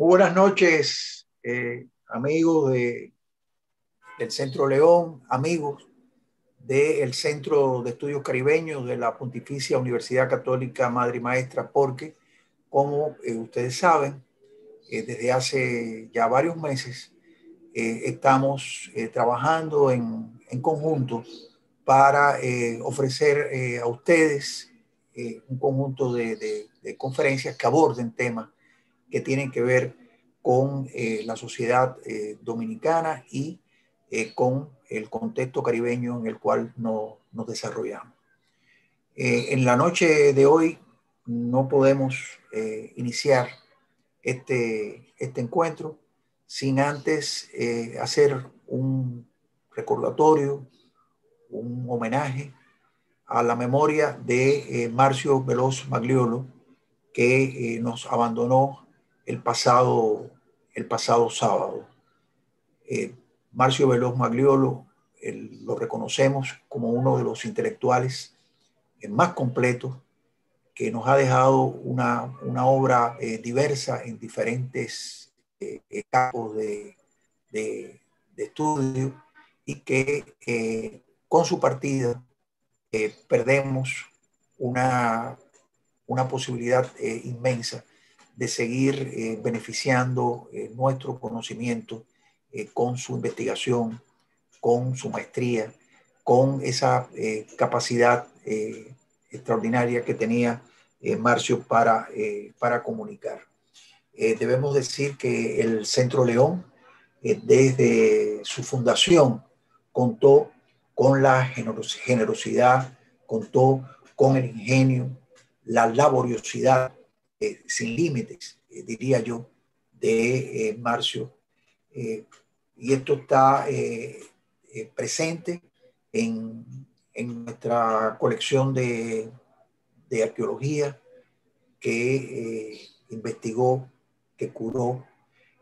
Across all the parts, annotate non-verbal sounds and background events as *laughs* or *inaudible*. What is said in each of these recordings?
Muy buenas noches, eh, amigos de, del Centro León, amigos del Centro de Estudios Caribeños de la Pontificia Universidad Católica Madre y Maestra, porque, como eh, ustedes saben, eh, desde hace ya varios meses estamos trabajando en, conjunto para ofrecer a ustedes un conjunto de, de conferencias que aborden temas que tienen que ver con eh, la sociedad eh, dominicana y eh, con el contexto caribeño en el cual no, nos desarrollamos. en la noche de hoy no podemos iniciar este, este encuentro sin antes hacer un recordatorio, un homenaje a la memoria de Marcio Veloz Magliolo, que nos abandonó el pasado, el pasado sábado. Eh, Marcio Veloz Magliolo lo reconocemos como uno de los intelectuales eh, más completos que nos ha dejado una, obra eh, diversa en diferentes campos de, de, estudio y que con su partida perdemos una, una posibilidad inmensa de seguir eh, beneficiando eh, nuestro conocimiento eh, con su investigación, con su maestría, con esa capacidad extraordinaria que tenía Marcio para, para comunicar. debemos decir que el Centro León, desde su fundación, contó con la generosidad, contó con el ingenio, la laboriosidad eh, sin límites, eh, diría yo, de eh, Marcio. y esto está presente en, en, nuestra colección de, de arqueología que investigó, que curó,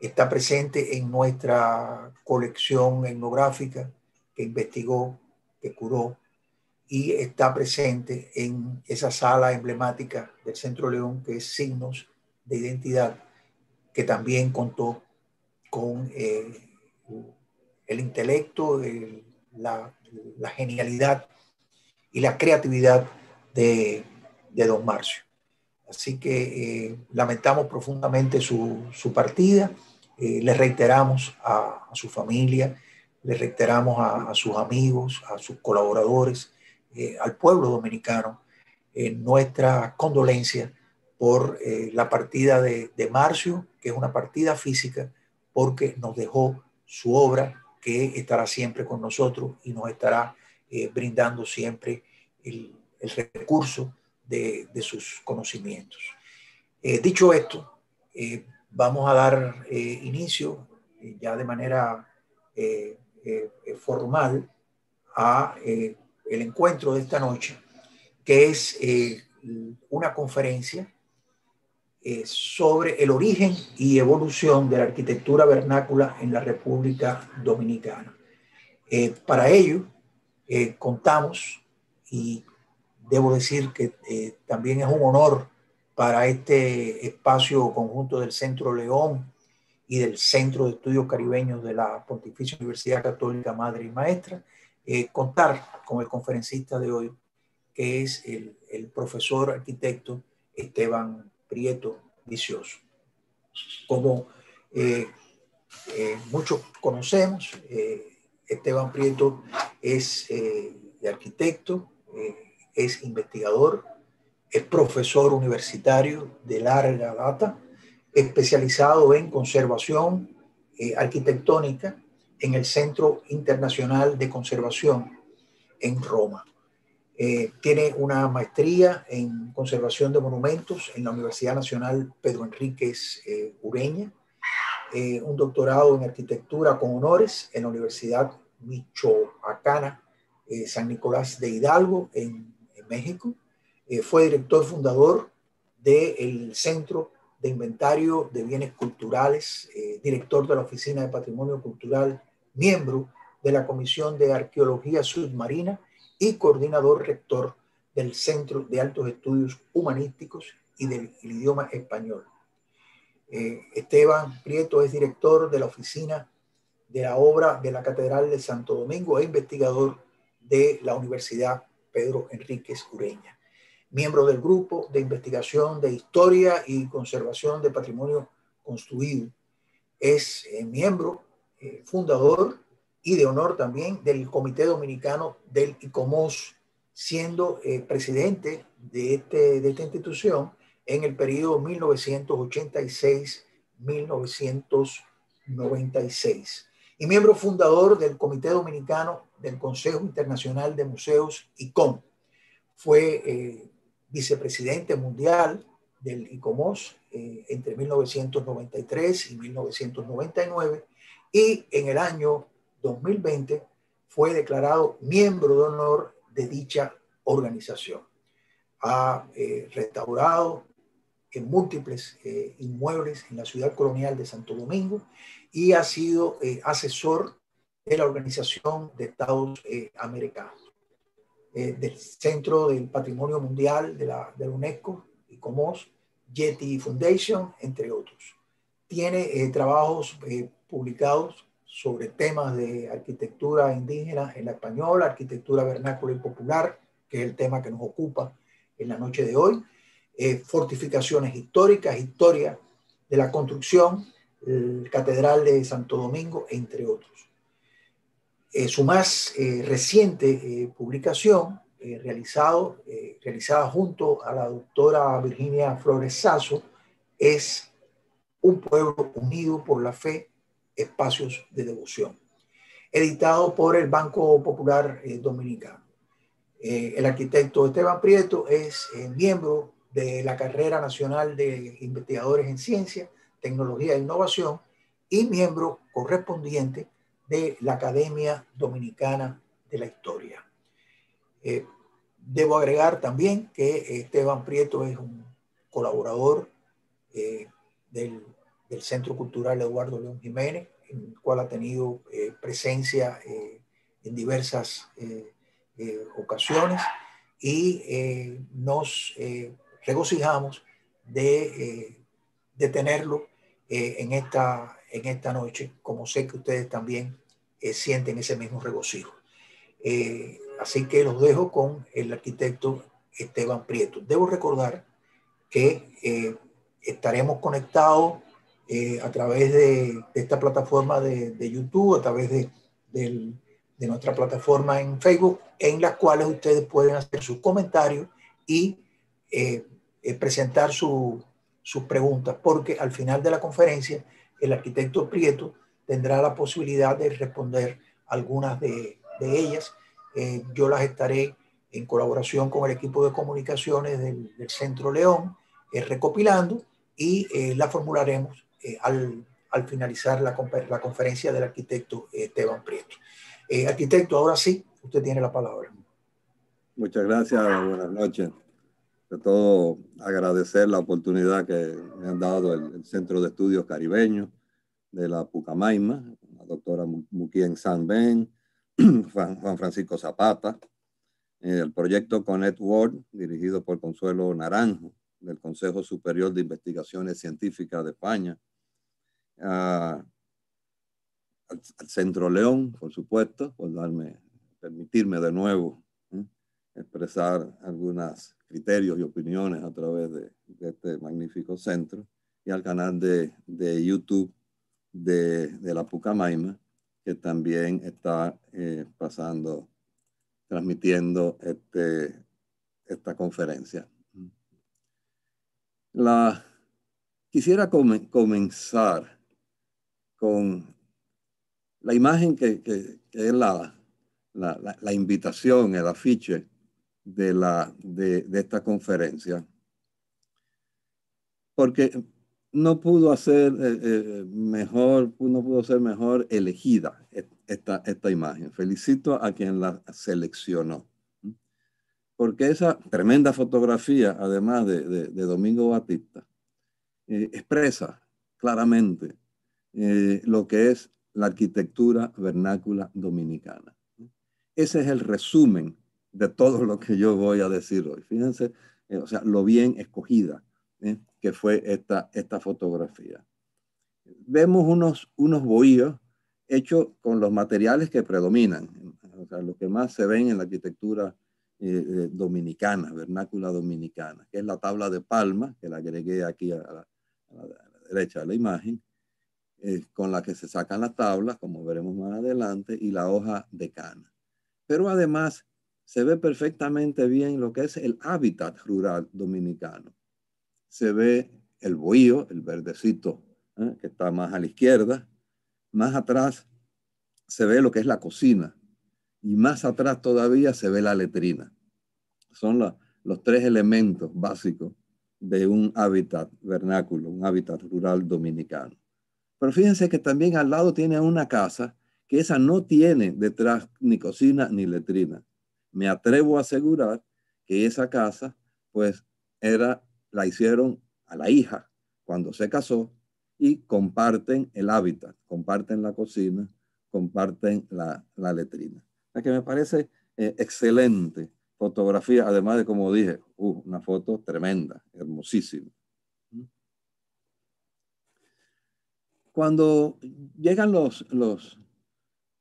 está presente en nuestra colección etnográfica que investigó, que curó, y está presente en esa sala emblemática del Centro León, que es Signos de Identidad, que también contó con eh, el intelecto, la, genialidad y la creatividad de, don Marcio. Así que eh, lamentamos profundamente su, partida, eh, le reiteramos a, su familia, le reiteramos a sus amigos, a sus colaboradores, eh, al pueblo dominicano nuestra condolencia por eh, la partida de, Marcio, que es una partida física, porque nos dejó su obra que estará siempre con nosotros y nos estará eh, brindando siempre el, recurso de, sus conocimientos. dicho esto, vamos a dar inicio ya de manera formal a el encuentro de esta noche, que es eh, una conferencia eh, sobre el origen y evolución de la arquitectura vernácula en la República Dominicana. Eh, para ello, contamos, y debo decir que también es un honor para este espacio conjunto del Centro León y del Centro de Estudios Caribeños de la Pontificia Universidad Católica Madre y Maestra, eh, contar con el conferencista de hoy, que es el, profesor arquitecto Esteban Prieto Vicioso. Como eh, eh, muchos conocemos, Esteban Prieto es arquitecto, es investigador, es profesor universitario de larga data, especializado en conservación arquitectónica en el Centro Internacional de Conservación en Roma. Eh, tiene una maestría en conservación de monumentos en la Universidad Nacional Pedro Enríquez eh, Ureña, eh, un doctorado en arquitectura con honores en la Universidad Michoacana San Nicolás de Hidalgo en, en México. fue director fundador del Centro de Inventario de Bienes Culturales, director de la Oficina de Patrimonio Cultural miembro de la Comisión de Arqueología Submarina y coordinador rector del Centro de Altos Estudios Humanísticos y del Idioma Español. Esteban Prieto es director de la oficina de la obra de la Catedral de Santo Domingo e investigador de la Universidad Pedro Enríquez Ureña. Miembro del grupo de investigación de historia y conservación de patrimonio construido. Es eh, miembro eh, fundador y de honor también del Comité Dominicano del ICOMOS, siendo eh, presidente de, este, de esta institución en el periodo 1986-1996 y miembro fundador del Comité Dominicano del Consejo Internacional de Museos, ICOM. Fue eh, vicepresidente mundial del ICOMOS eh, entre 1993 y 1999 y en el año 2020 fue declarado miembro de honor de dicha organización. Ha eh, restaurado en múltiples inmuebles en la ciudad colonial de Santo Domingo y ha sido eh, asesor de la Organización de Estados eh, Americanos, eh, del Centro del Patrimonio Mundial de la, UNESCO, ICOMOS, Yeti Foundation, entre otros. Tiene trabajos publicados sobre temas de arquitectura indígena en la española, arquitectura vernácula y popular, que es el tema que nos ocupa en la noche de hoy, fortificaciones históricas, historia de la construcción, Catedral de Santo Domingo, entre otros. Eh, su más eh, reciente eh, publicación, realizado, realizada junto a la doctora Virginia Flores Sasso, es Un pueblo unido por la fe, espacios de devoción, editado por el Banco Popular Dominicano. el arquitecto Esteban Prieto es miembro de la carrera nacional de investigadores en ciencia Tecnología e Innovación y miembro correspondiente de la Academia Dominicana de la Historia. Eh, debo agregar también que Esteban Prieto es un colaborador eh, del, Centro Cultural Eduardo León Jiménez, en el cual ha tenido eh, presencia en diversas ocasiones y nos regocijamos de de tenerlo eh, en, esta, en esta noche, como sé que ustedes también eh, sienten ese mismo regocijo. Eh, así que los dejo con el arquitecto Esteban Prieto. Debo recordar que estaremos conectados a través de, esta plataforma de, YouTube, a través de, nuestra plataforma en Facebook, en las cuales ustedes pueden hacer sus comentarios y presentar su, sus preguntas, porque al final de la conferencia el arquitecto Prieto tendrá la posibilidad de responder algunas de, ellas. Eh, yo las estaré en colaboración con el equipo de comunicaciones del, Centro León eh, recopilando y eh, la formularemos al, al, finalizar la, la, conferencia del arquitecto Esteban Prieto. arquitecto, ahora sí, usted tiene la palabra. Muchas gracias, buenas noches de todo agradecer la oportunidad que me han dado el, Centro de Estudios Caribeños de la Pucamaima, la doctora Muquien San Ben, *clears throat* Juan Francisco Zapata, el proyecto Connect World, dirigido por Consuelo Naranjo, del Consejo Superior de Investigaciones Científicas de España, al, Centro León, por supuesto, por darme, permitirme de nuevo ¿eh? expresar algunas criterios y opiniones a través de, este magnífico centro y al canal de, de YouTube de, de, la Pucamaima, que también está eh, pasando, transmitiendo este, esta conferencia. La, quisiera comenzar con la imagen que, es la, la, la, invitación, el afiche de, la, de, esta conferencia, porque no pudo hacer eh, eh, mejor, no pudo ser mejor elegida esta, esta imagen. Felicito a quien la seleccionó. Porque esa tremenda fotografía, además de, Domingo Batista, eh, expresa claramente lo que es la arquitectura vernácula dominicana. Ese es el resumen de todo lo que yo voy a decir hoy. Fíjense, eh, o sea, lo bien escogida ¿eh? que fue esta, esta fotografía. Vemos unos, unos bohíos hechos con los materiales que predominan, o sea, lo que más se ven en la arquitectura eh, eh, dominicana, vernácula dominicana, que es la tabla de palma, que la agregué aquí a la, derecha de la imagen, con la que se sacan las tablas, como veremos más adelante, y la hoja de cana. Pero además se ve perfectamente bien lo que es el hábitat rural dominicano. Se ve el bohío, el verdecito, ¿eh? que está más a la izquierda. Más atrás se ve lo que es la cocina. Y más atrás todavía se ve la letrina. Son los tres elementos básicos de un hábitat vernáculo, un hábitat rural dominicano. Pero fíjense que también al lado tiene una casa que esa no tiene detrás ni cocina ni letrina me atrevo a asegurar que esa casa, pues, era, la hicieron a la hija cuando se casó y comparten el hábitat, comparten la cocina, comparten la, letrina. La que me parece eh, excelente fotografía, además de, como dije, uh, una foto tremenda, hermosísima. Cuando llegan los, los,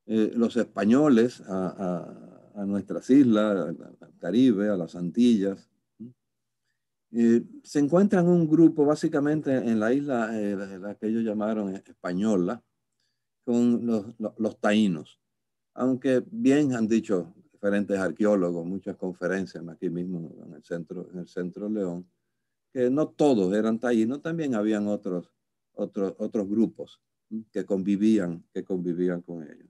eh, los españoles a a nuestras islas, al Caribe, a las Antillas. Eh, se encuentran un grupo básicamente en la isla, eh, la que ellos llamaron española, con los, los, taínos. Aunque bien han dicho diferentes arqueólogos, muchas conferencias aquí mismo en el centro, en el centro León, que no todos eran taínos, también habían otros, otros, otros grupos que convivían, que convivían con ellos.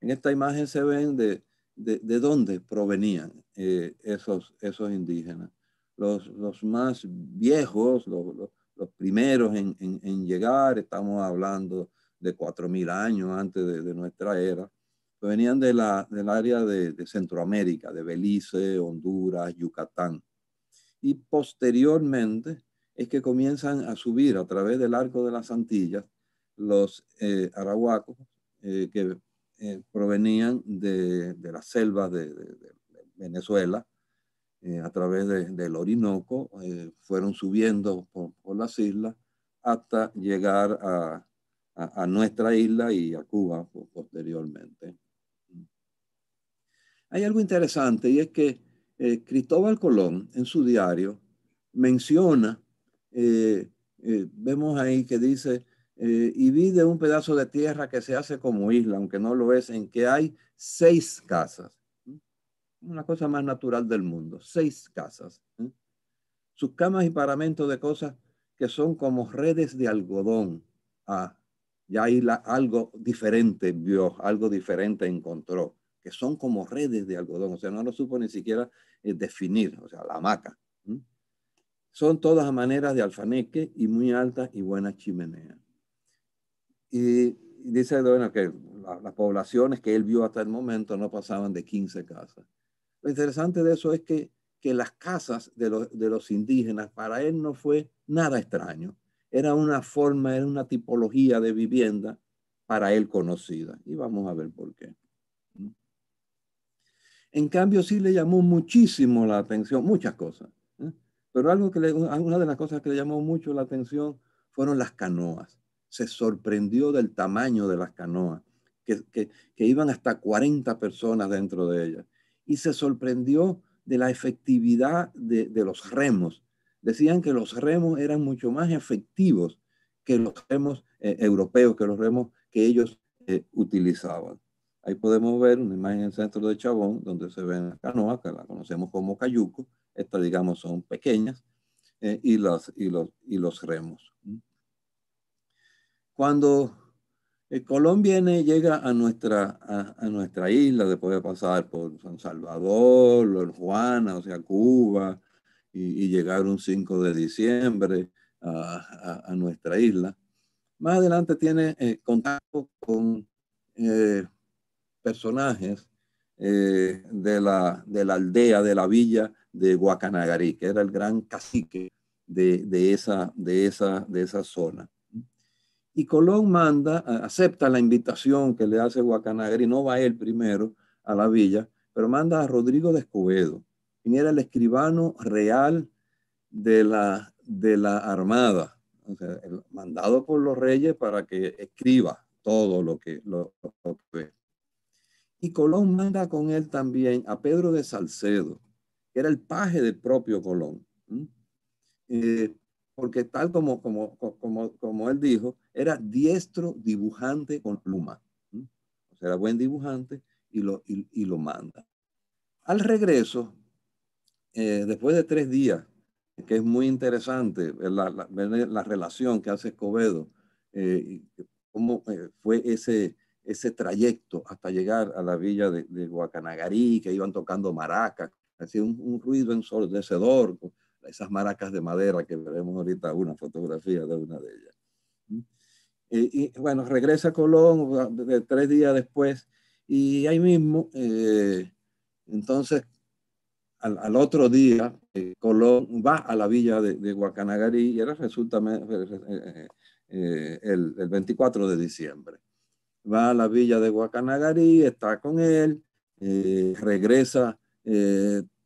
En esta imagen se ven de, de, dónde provenían eh, esos, esos indígenas. Los, los más viejos, los, los, primeros en, en, llegar, estamos hablando de 4.000 años antes de, nuestra era, venían de la, del área de, de, Centroamérica, de Belice, Honduras, Yucatán. Y posteriormente es que comienzan a subir a través del arco de las Antillas los eh, arahuacos, eh, que eh, provenían de, de, las selvas de, Venezuela eh, a través del Orinoco, fueron subiendo por, las islas hasta llegar a, a, nuestra isla y a Cuba posteriormente. Hay algo interesante y es que Cristóbal Colón en su diario menciona, vemos ahí que dice, eh, y vi de un pedazo de tierra que se hace como isla, aunque no lo es, en que hay seis casas. Una cosa más natural del mundo, seis casas. ¿eh? Sus camas y paramentos de cosas que son como redes de algodón. Ah, ya hay algo diferente vio, algo diferente encontró, que son como redes de algodón. O sea, no lo supo ni siquiera eh, definir, o sea, la hamaca. Son todas a maneras de alfaneque y muy altas y buenas chimeneas. Y dice bueno, que las poblaciones que él vio hasta el momento no pasaban de 15 casas. Lo interesante de eso es que, que las casas de los, de los indígenas para él no fue nada extraño. Era una forma, era una tipología de vivienda para él conocida. Y vamos a ver por qué. En cambio, sí le llamó muchísimo la atención, muchas cosas. Pero algo que le, una de las cosas que le llamó mucho la atención fueron las canoas se sorprendió del tamaño de las canoas, que, que, iban hasta 40 personas dentro de ellas. Y se sorprendió de la efectividad de, de, los remos. Decían que los remos eran mucho más efectivos que los remos eh, europeos, que los remos que ellos eh, utilizaban. Ahí podemos ver una imagen en el centro de Chabón, donde se ven las canoas, que la conocemos como cayuco. Estas, digamos, son pequeñas, eh, y, las, y, los, y los remos. Cuando el Colón viene, llega a nuestra, a, nuestra isla, después de pasar por San Salvador, Los Juana, o sea, Cuba, y, llegar un 5 de diciembre a, nuestra isla. Más adelante tiene eh, contacto con eh, personajes eh, de, la, de la aldea, de la villa de Guacanagarí, que era el gran cacique de, de, esa, de, esa, de esa zona. Y Colón manda, acepta la invitación que le hace y no va él primero a la villa, pero manda a Rodrigo de Escobedo, quien era el escribano real de la, de la Armada, mandado por los reyes para que escriba todo lo que, lo, ve. Y Colón manda con él también a Pedro de Salcedo, que era el paje del propio Colón. Eh, porque tal como, como, como, como él dijo, era diestro dibujante con pluma. O sea, era buen dibujante y lo, y, lo manda. Al regreso, eh, después de tres días, que es muy interesante ver la, relación que hace Escobedo, eh, cómo eh, fue ese, ese trayecto hasta llegar a la villa de, de Guacanagarí, que iban tocando maracas, hacía un, un, ruido ensordecedor, esas maracas de madera que veremos ahorita una fotografía de una de ellas. ¿Mm? Y, bueno, regresa Colón de, tres días después y ahí mismo, eh, entonces, al, otro día, eh, Colón va a la villa de, de Guacanagarí y era resulta eh, el, el, 24 de diciembre. Va a la villa de Guacanagarí, está con él, regresa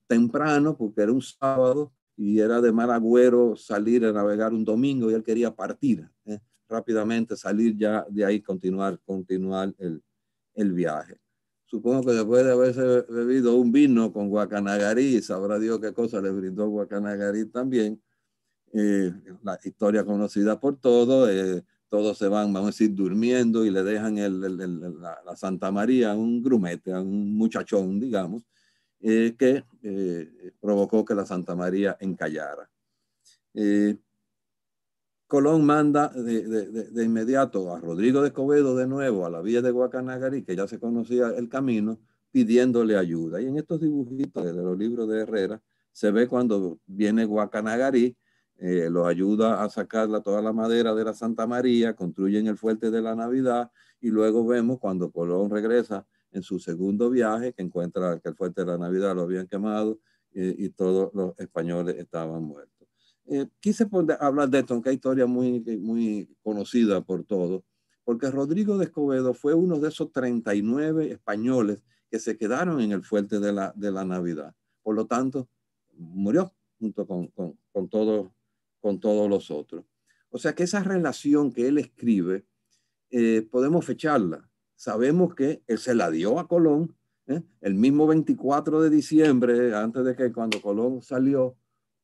temprano porque era un sábado y era de mal agüero salir a navegar un domingo y él quería partir ¿eh? rápidamente, salir ya de ahí, continuar, continuar el, el, viaje. Supongo que después de haberse bebido un vino con Guacanagarí, sabrá Dios qué cosa le brindó Guacanagarí también. Eh, la historia conocida por todos, eh, todos se van, vamos a decir, durmiendo y le dejan el, la, Santa María a un grumete, a un muchachón, digamos, eh, que eh, provocó que la Santa María encallara. Eh, Colón manda de, inmediato a Rodrigo de Escobedo de nuevo a la villa de Guacanagarí, que ya se conocía el camino, pidiéndole ayuda. Y en estos dibujitos de los libros de Herrera se ve cuando viene Guacanagarí, eh, los ayuda a sacar toda la madera de la Santa María, construyen el fuerte de la Navidad y luego vemos cuando Colón regresa en su segundo viaje, que encuentra que el fuerte de la Navidad lo habían quemado y, todos los españoles estaban muertos. Eh, quise hablar de esto, aunque hay historia muy, muy conocida por todos, porque Rodrigo de Escobedo fue uno de esos 39 españoles que se quedaron en el fuerte de la, de la Navidad. Por lo tanto, murió junto con, con, con, todo, con todos los otros. O sea que esa relación que él escribe, eh, podemos fecharla sabemos que él se la dio a Colón ¿eh? el mismo 24 de diciembre, antes de que cuando Colón salió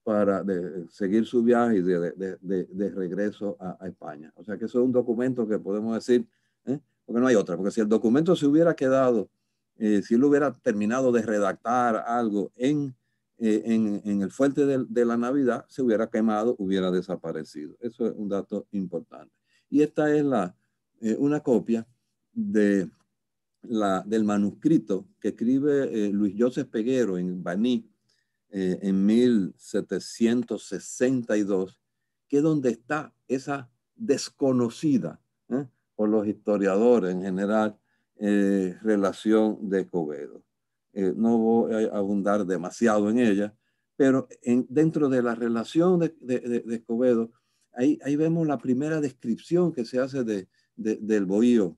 para seguir su viaje de, de, regreso a, España. O sea que eso es un documento que podemos decir, ¿eh? porque no hay otra, porque si el documento se hubiera quedado, si él hubiera terminado de redactar algo en, en, en, el fuerte de, la Navidad, se hubiera quemado, hubiera desaparecido. Eso es un dato importante. Y esta es la, una copia del manuscrito que escribe eh, Luis Joseph Peguero en Baní eh, en 1762, que es donde está esa desconocida ¿eh? por los historiadores en general relación de Escobedo. No voy a abundar demasiado en ella, pero en, dentro de la relación de, de, Escobedo, ahí, ahí, vemos la primera descripción que se hace de, del bohío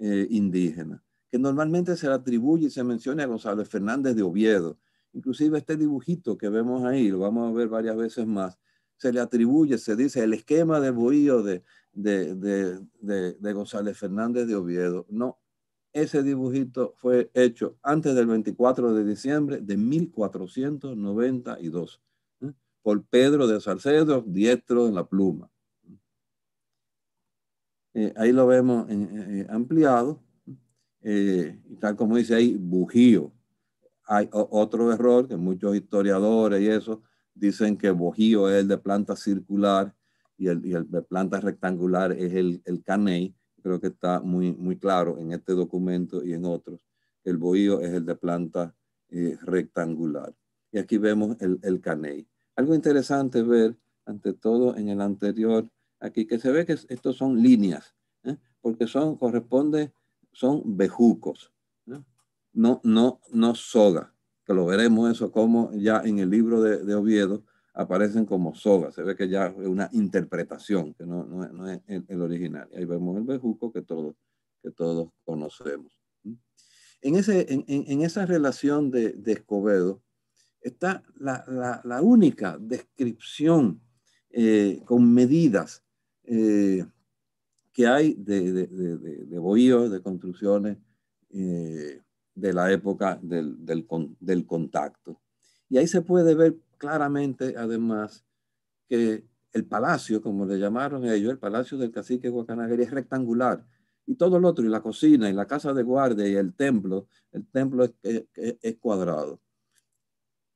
eh, indígena, que normalmente se le atribuye y se menciona a González Fernández de Oviedo. Inclusive este dibujito que vemos ahí, lo vamos a ver varias veces más, se le atribuye, se dice el esquema del bohío de, de, de, de, González Fernández de Oviedo. No, ese dibujito fue hecho antes del 24 de diciembre de 1492 ¿eh? por Pedro de Salcedo, diestro en la pluma. Eh, ahí lo vemos eh, ampliado, tal como dice ahí, bujío. Hay otro error que muchos historiadores y eso dicen que bujío es el de planta circular y el, y el de planta rectangular es el, el caney. Creo que está muy, muy claro en este documento y en otros. El bohío es el de planta rectangular. Y aquí vemos el, el caney. Algo interesante ver, ante todo en el anterior, aquí, que se ve que estos son líneas, ¿eh? porque son, corresponde, son bejucos, no, no, no soga, que lo veremos eso como ya en el libro de, de Oviedo aparecen como soga, se ve que ya es una interpretación, que no, no, no es el, original. Ahí vemos el bejuco que todos, que todos conocemos. En, ese, en, en esa relación de, de Escobedo, está la, única descripción eh, con medidas eh, que hay de, de, de, bohíos, de construcciones eh, de la época del, del, del, contacto. Y ahí se puede ver claramente, además, que el palacio, como le llamaron ellos, el palacio del cacique Guacanagari es rectangular. Y todo lo otro, y la cocina, y la casa de guardia, y el templo, el templo es, es, cuadrado.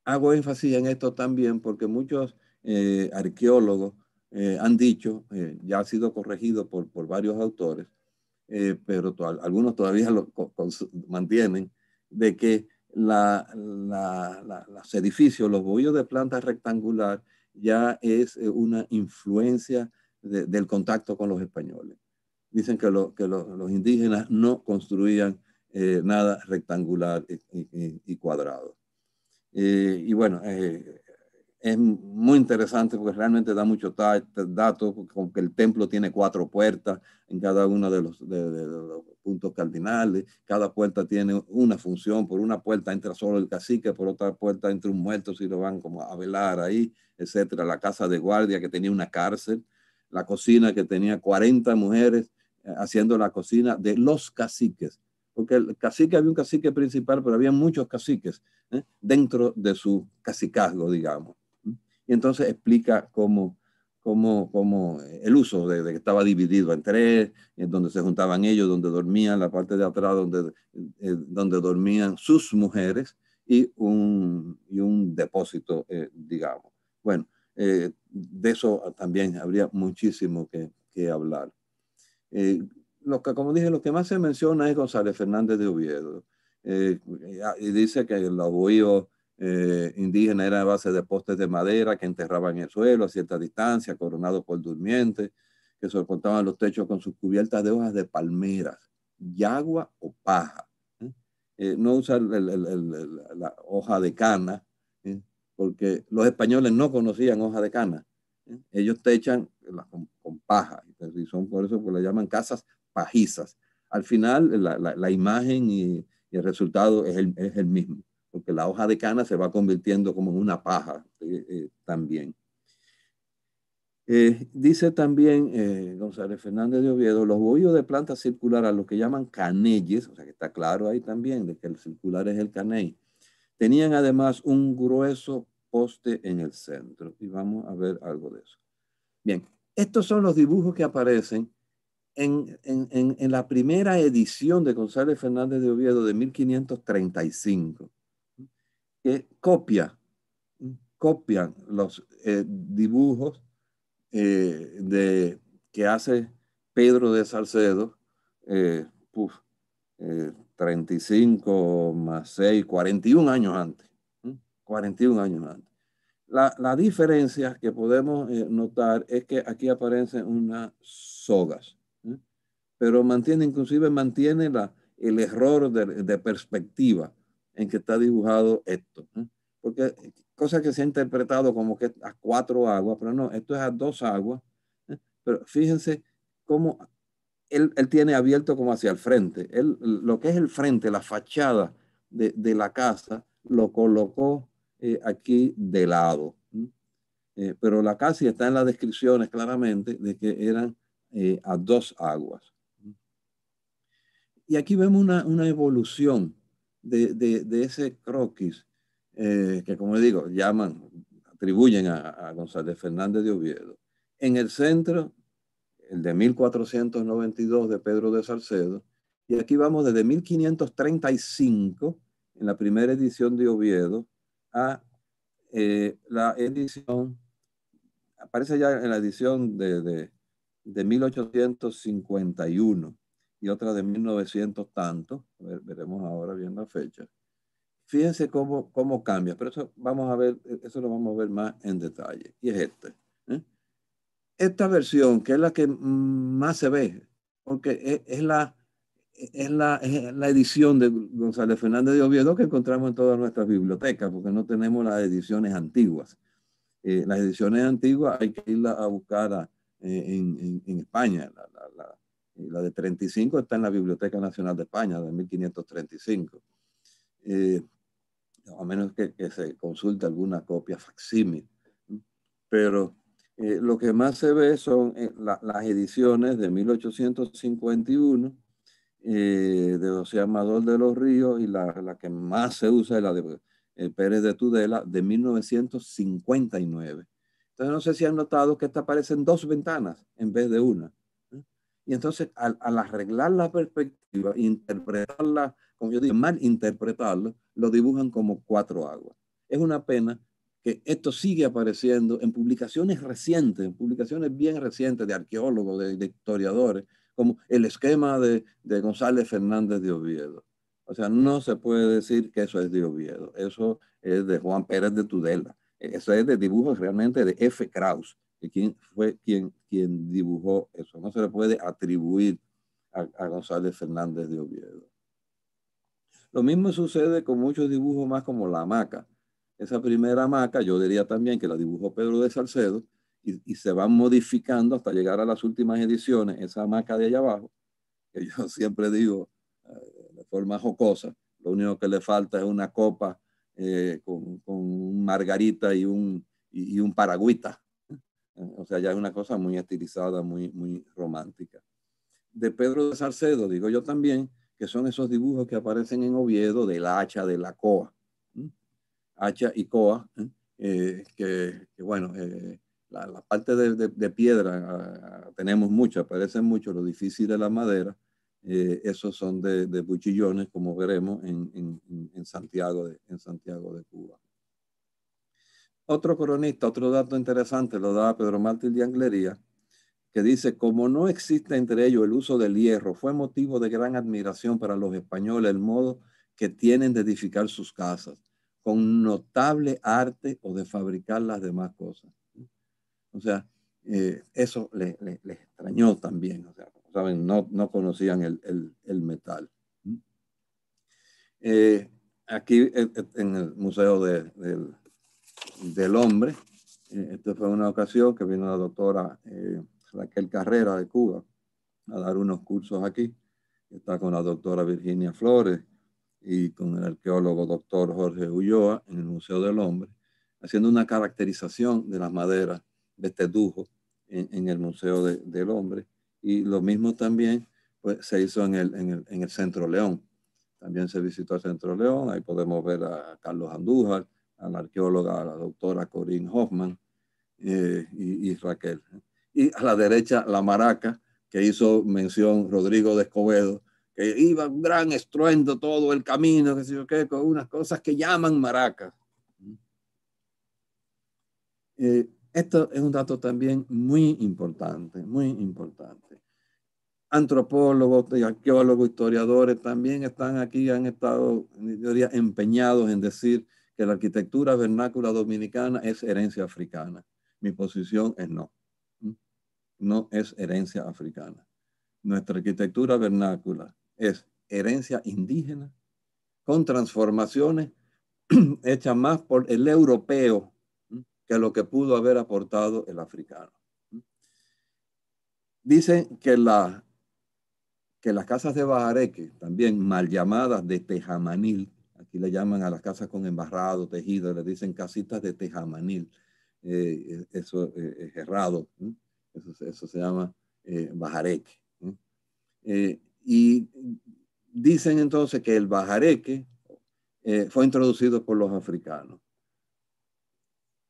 Hago énfasis en esto también porque muchos eh, arqueólogos eh, han dicho, eh, ya ha sido corregido por, por varios autores, pero algunos todavía lo mantienen, de que la, los edificios, los bohíos de planta rectangular, ya es una influencia del contacto con los españoles. Dicen que, los indígenas no construían nada rectangular y, cuadrado. y bueno, es muy interesante porque realmente da muchos datos, con que el templo tiene cuatro puertas en cada uno de los, de, los, puntos cardinales, cada puerta tiene una función, por una puerta entra solo el cacique, por otra puerta entra un muerto si lo van como a velar ahí, etcétera, la casa de guardia que tenía una cárcel, la cocina que tenía 40 mujeres eh, haciendo la cocina de los caciques, porque el cacique había un cacique principal, pero había muchos caciques ¿eh? dentro de su cacicazgo, digamos y entonces explica cómo, cómo, cómo el uso de, que estaba dividido en tres, en donde se juntaban ellos, donde dormían, la parte de atrás donde, eh, donde dormían sus mujeres y un, y un depósito, eh, digamos. Bueno, eh, de eso también habría muchísimo que, que hablar. lo que, como dije, lo que más se menciona es González Fernández de Oviedo. y dice que los bohíos eh, indígena era a base de postes de madera que enterraban en el suelo a cierta distancia, coronados por durmientes, que soportaban los techos con sus cubiertas de hojas de palmeras, yagua o paja. ¿eh? Eh, no usar la hoja de cana, porque los españoles no conocían hoja de cana. Ellos techan con, paja, y son por eso que le llaman casas pajizas. Al final, la, imagen y, el resultado es el mismo porque la hoja de cana se va convirtiendo como en una paja eh, eh, también. Eh, dice también González Fernández de Oviedo, los bohíos de planta circular a lo que llaman canelles, o sea que está claro ahí también de que el circular es el caney, tenían además un grueso poste en el centro. Y vamos a ver algo de eso. Bien, estos son los dibujos que aparecen en, en, en la primera edición de González Fernández de Oviedo de 1535 que copia, copian los eh, dibujos eh, de, que hace Pedro de Salcedo, 35 eh, más 6, 41 años antes. 41 años antes. La, la diferencia que podemos notar es que aquí aparecen unas sogas, pero mantiene, inclusive mantiene la, el error de, de perspectiva en que está dibujado esto. Porque cosa que se ha interpretado como que a cuatro aguas, pero no, esto es a dos aguas. Pero fíjense cómo él, él, tiene abierto como hacia el frente. Él, lo que es el frente, la fachada de, de la casa, lo colocó eh, aquí de lado. Eh, pero la casa está en las descripciones claramente de que eran eh, a dos aguas. Y aquí vemos una, una evolución de, ese croquis eh, que, como digo, llaman, atribuyen a, González Fernández de Oviedo. En el centro, el de 1492 de Pedro de Salcedo, y aquí vamos desde 1535, en la primera edición de Oviedo, a eh, la edición, aparece ya en la edición de, de, de 1851 y otra de 1900 tanto, veremos ahora bien la fecha. Fíjense cómo, cómo cambia, pero eso vamos a ver, eso lo vamos a ver más en detalle. Y es este. ¿eh? Esta versión, que es la que más se ve, porque es, la, es, la, la edición de González Fernández de Oviedo que encontramos en todas nuestras bibliotecas, porque no tenemos las ediciones antiguas. Eh, las ediciones antiguas hay que irlas a buscar eh, en, en, España. La, la, y la de 35 está en la Biblioteca Nacional de España, de 1535. Eh, a menos que, se consulte alguna copia facsímil. Pero eh, lo que más se ve son eh, las ediciones de 1851 eh, de José Amador de los Ríos y la, la, que más se usa es la de Pérez de Tudela de 1959. Entonces no sé si han notado que esta aparecen dos ventanas en vez de una. Y entonces al, arreglar la perspectiva, interpretarla como yo digo, mal interpretarlo, lo dibujan como cuatro aguas. Es una pena que esto sigue apareciendo en publicaciones recientes, en publicaciones bien recientes de arqueólogos, de, historiadores, como el esquema de, de, González Fernández de Oviedo. O sea, no se puede decir que eso es de Oviedo, eso es de Juan Pérez de Tudela, eso es de dibujos realmente de F. Kraus, que quien fue quien, quien dibujó eso, no se le puede atribuir a, a González Fernández de Oviedo. Lo mismo sucede con muchos dibujos más como la hamaca. Esa primera hamaca, yo diría también que la dibujó Pedro de Salcedo y, se van modificando hasta llegar a las últimas ediciones. Esa hamaca de allá abajo, que yo *laughs* siempre digo eh, de forma jocosa, lo único que le falta es una copa eh, con, con, margarita y un, y, un paragüita. O sea, ya es una cosa muy estilizada, muy, muy romántica. De Pedro de Salcedo, digo yo también, que son esos dibujos que aparecen en Oviedo del hacha de la coa. Hacha y coa, eh, que, bueno, eh, la, parte de, piedra ah, tenemos mucho, aparecen mucho, lo difícil de la madera, eh, esos son de, de, buchillones, como veremos en, en, Santiago de, en Santiago de Cuba. Otro cronista, otro dato interesante lo da Pedro Martín de Anglería, que dice, como no existe entre ellos el uso del hierro, fue motivo de gran admiración para los españoles el modo que tienen de edificar sus casas, con notable arte o de fabricar las demás cosas. O sea, eh, eso les le, extrañó también. O sea, ¿saben? No, no conocían el, el, metal. Eh, aquí eh, en el Museo de, del, del, Hombre, esta fue una ocasión que vino la doctora Raquel Carrera de Cuba a dar unos cursos aquí. Está con la doctora Virginia Flores y con el arqueólogo doctor Jorge Ulloa en el Museo del Hombre, haciendo una caracterización de las maderas de este dujo en, el Museo del Hombre. Y lo mismo también pues, se hizo en el, en, el, en el Centro León. También se visitó el Centro León, ahí podemos ver a Carlos Andújar, a la arqueóloga, a la doctora Corinne Hoffman eh, y, y Raquel y a la derecha la maraca, que hizo mención Rodrigo de Escobedo, que iba un gran estruendo todo el camino, que sé yo qué, con unas cosas que llaman maracas. Eh, esto es un dato también muy importante, muy importante. Antropólogos, arqueólogos, historiadores también están aquí, han estado, diría, empeñados en decir que la arquitectura vernácula dominicana es herencia africana. Mi posición es no no es herencia africana. Nuestra arquitectura vernácula es herencia indígena con transformaciones *clears throat* hechas más por el europeo que lo que pudo haber aportado el africano. Dicen que, que las casas de Bajareque, también mal llamadas de tejamanil, aquí le llaman a las casas con embarrado, tejido, le dicen casitas de tejamanil, eh, eso eh, es errado. Eso, se llama eh, bajareque. Y dicen entonces que el bajareque fue introducido por los africanos.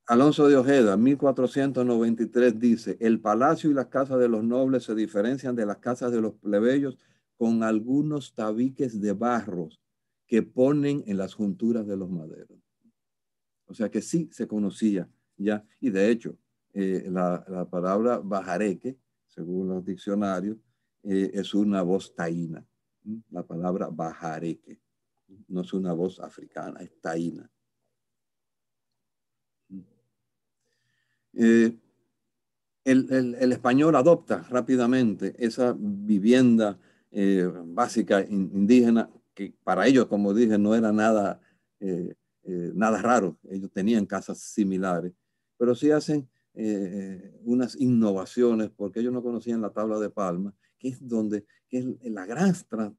Alonso de Ojeda, 1493, dice, el palacio y las casas de los nobles se diferencian de las casas de los plebeyos con algunos tabiques de barros que ponen en las junturas de los maderos. O sea que sí se conocía ya, y de hecho, eh, la, la, palabra bajareque, según los diccionarios, eh, es una voz taína. La palabra bajareque no es una voz africana, es taína. Eh, el, el, el, español adopta rápidamente esa vivienda básica indígena, que para ellos, como dije, no era nada, nada raro. Ellos tenían casas similares, pero sí hacen eh, unas innovaciones, porque ellos no conocían la tabla de Palma, que es donde que es la gran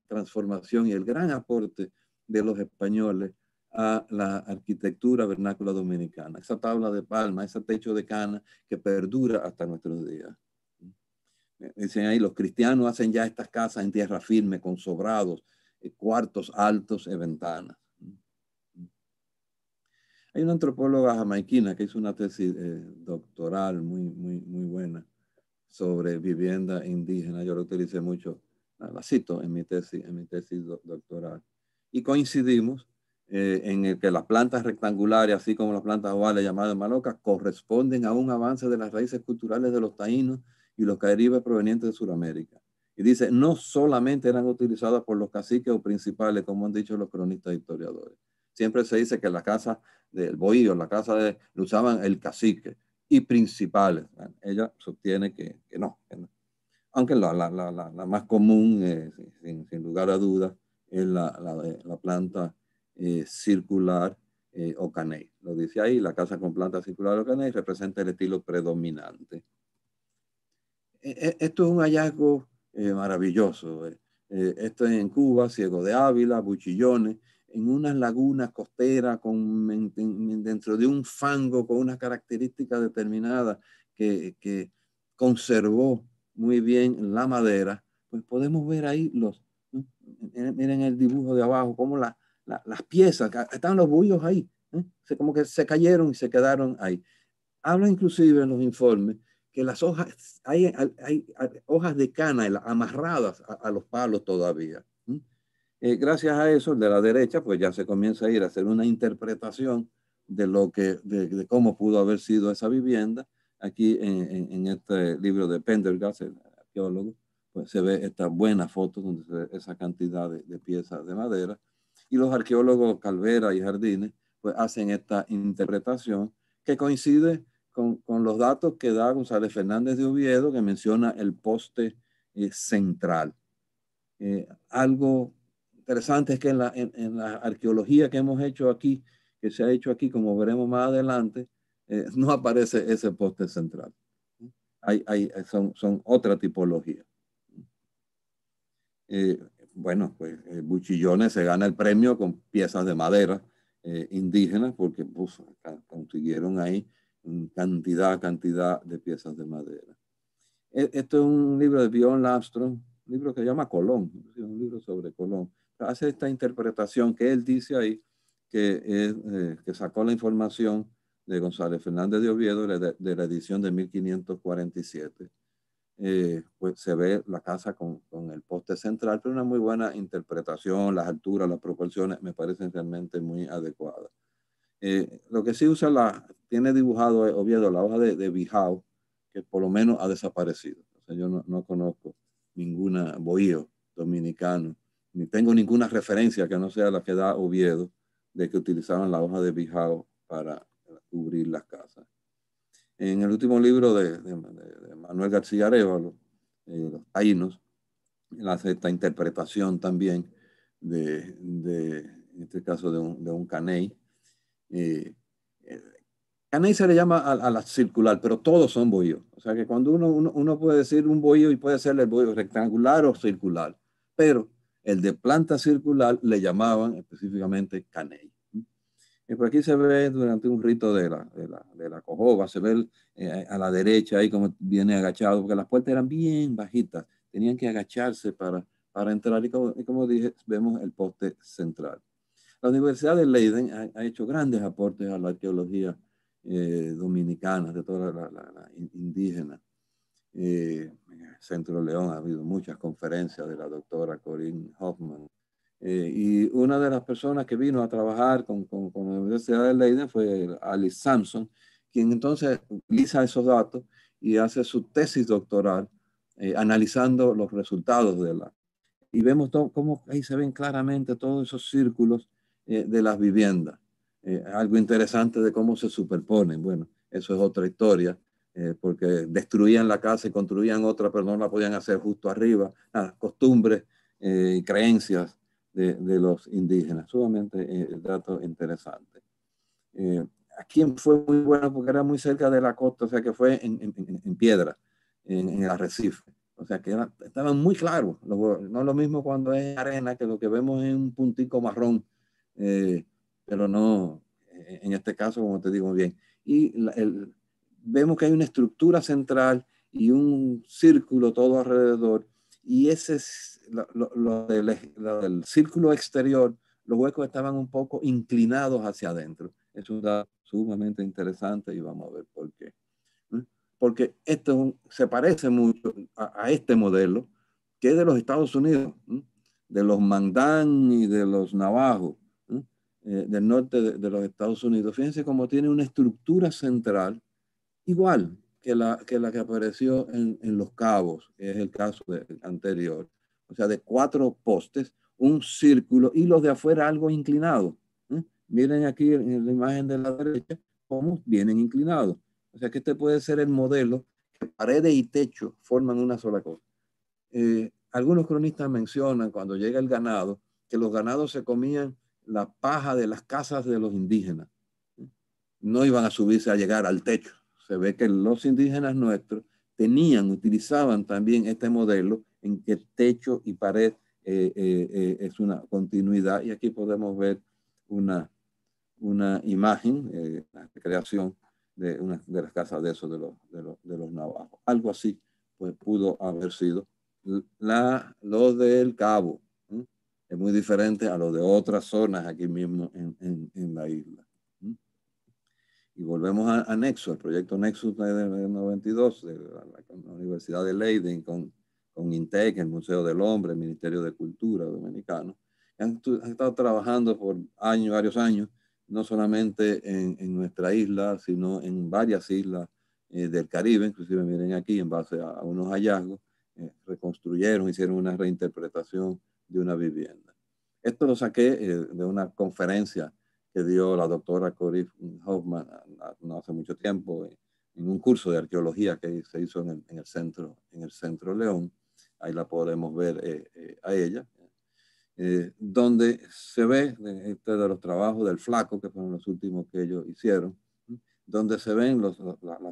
transformación y el gran aporte de los españoles a la arquitectura vernácula dominicana, esa tabla de palma, ese techo de cana que perdura hasta nuestros días. Dicen ahí, los cristianos hacen ya estas casas en tierra firme, con sobrados, eh, cuartos altos y ventanas. Hay una antropóloga jamaiquina que hizo una tesis eh, doctoral muy, muy, muy buena sobre vivienda indígena. Yo la utilicé mucho, la, cito en mi tesis, en mi tesis doctoral. Y coincidimos eh, en el que las plantas rectangulares, así como las plantas ovales llamadas malocas, corresponden a un avance de las raíces culturales de los taínos y los caribes provenientes de Sudamérica. Y dice, no solamente eran utilizadas por los caciques o principales, como han dicho los cronistas e historiadores. Siempre se dice que la casa del bohío, la casa de, lo usaban el cacique y principales. ella sostiene que, que, no, Aunque la, la, la, la, más común, eh, sin, lugar a dudas, es la, la, planta eh, circular eh, o caney. Lo dice ahí, la casa con planta circular o caney representa el estilo predominante. E, e, esto es un hallazgo eh, maravilloso. Eh. Eh, esto es en Cuba, Ciego de Ávila, Buchillones, en unas lagunas costeras con, dentro de un fango con unas características determinadas que, que conservó muy bien la madera, pues podemos ver ahí los, miren el dibujo de abajo, como la, las piezas, están los bullos ahí, como que se cayeron y se quedaron ahí. Habla inclusive en los informes que las hojas, hay, hay, hojas de cana amarradas a, los palos todavía. Eh, gracias a eso, de la derecha, pues ya se comienza a ir a hacer una interpretación de lo que, de, cómo pudo haber sido esa vivienda. Aquí en, en, este libro de Pendergast, el arqueólogo, pues se ve esta buena foto donde se ve esa cantidad de, de piezas de madera. Y los arqueólogos Calvera y Jardines, pues hacen esta interpretación que coincide con, los datos que da González Fernández de Oviedo, que menciona el poste eh, central. Eh, algo interesante es que en la, en, la, arqueología que hemos hecho aquí, que se ha hecho aquí, como veremos más adelante, eh, *laughs* no aparece ese poste central. Hay, hay, son, son otra tipología. bueno, pues Buchillones se gana el premio con piezas de madera indígenas porque pues, consiguieron ahí cantidad, cantidad de piezas de madera. E, esto es un libro de Bjorn Armstrong, un libro que se llama Colón, un libro sobre Colón. Hace esta interpretación que él dice ahí, que, eh, que sacó la información de González Fernández de Oviedo de, la edición de 1547. Eh, pues se ve la casa con, con, el poste central, pero una muy buena interpretación, las alturas, las proporciones me parecen realmente muy adecuadas. Eh, lo que sí usa la, tiene dibujado Oviedo la hoja de, de Bijao, que por lo menos ha desaparecido. Yo no, no conozco ninguna bohío dominicano, ni tengo ninguna referencia que no sea la que da Oviedo de que utilizaban la hoja de Bijao para cubrir las casas. En el último libro de, de, Manuel García Arevalo, eh, Los Taínos, él hace esta interpretación también de, de en este caso, de un, de un caney, eh, Caney se le llama a, la circular, pero todos son bohíos. O sea que cuando uno, uno, puede decir un bohío y puede ser el bohío rectangular o circular, pero el de planta circular le llamaban específicamente caney. Y por aquí se ve durante un rito de la, de la, de la cojoba, se ve eh, a la derecha ahí como viene agachado, porque las puertas eran bien bajitas, tenían que agacharse para, para entrar y como, y como dije, vemos el poste central. La Universidad de Leiden ha, hecho grandes aportes a la arqueología eh, dominicana, de toda la, indígena. Eh, Centro León ha habido muchas conferencias de la doctora Corinne Hoffman. Eh, y una de las personas que vino a trabajar con, con, con, la Universidad de Leiden fue Alice Sampson, quien entonces utiliza esos datos y hace su tesis doctoral eh, analizando los resultados de la... Y vemos cómo ahí se ven claramente todos esos círculos eh, de las viviendas. Eh, algo interesante de cómo se superponen. Bueno, eso es otra historia, eh, porque destruían la casa y construían otra, pero no la podían hacer justo arriba. costumbres y creencias de, de, los indígenas. Sumamente dato interesante. aquí fue muy bueno porque era muy cerca de la costa, o sea que fue en, en, piedra, en, el arrecife. O sea que estaban muy claros. No lo mismo cuando es arena que lo que vemos en un puntico marrón eh, pero no, en este caso, como te digo bien. Y vemos que hay una estructura central y un círculo todo alrededor, y ese es lo, del, círculo exterior, los huecos estaban un poco inclinados hacia adentro. Es un dato sumamente interesante y vamos a ver por qué. Porque esto se parece mucho a, este modelo que es de los Estados Unidos, de los Mandán y de los Navajos, eh, del norte de, los Estados Unidos. Fíjense cómo tiene una estructura central igual que la que, apareció en, Los Cabos, que es el caso anterior. O sea, de cuatro postes, un círculo y los de afuera algo inclinado. Miren aquí en la imagen de la derecha cómo vienen inclinados. O sea que este puede ser el modelo que paredes y techo forman una sola cosa. Eh, algunos cronistas mencionan cuando llega el ganado que los ganados se comían la paja de las casas de los indígenas. No iban a subirse a llegar al techo. Se ve que los indígenas nuestros tenían, utilizaban también este modelo en que techo y pared eh, eh, eh, es una continuidad. Y aquí podemos ver una, una imagen, la creación de una de las casas de esos de los, de los, navajos. Algo así pues, pudo haber sido la, lo del cabo es muy diferente a lo de otras zonas aquí mismo en, en, en la isla. Y volvemos a, a, Nexus, el proyecto Nexus de 92 de la, Universidad de Leiden con, con INTEC, el Museo del Hombre, el Ministerio de Cultura Dominicano. Han, han estado trabajando por años, varios años, no solamente en, en nuestra isla, sino en varias islas eh, del Caribe, inclusive miren aquí, en base a, a unos hallazgos, eh, reconstruyeron, hicieron una reinterpretación de una vivienda. Esto lo saqué eh, de una conferencia que dio la doctora Cory Hoffman no hace mucho tiempo en un curso de arqueología que se hizo en el, centro, en el centro León. Ahí la podemos ver eh, eh, a ella, donde se ve este de los trabajos del flaco, que fueron los últimos que ellos hicieron, donde se ven las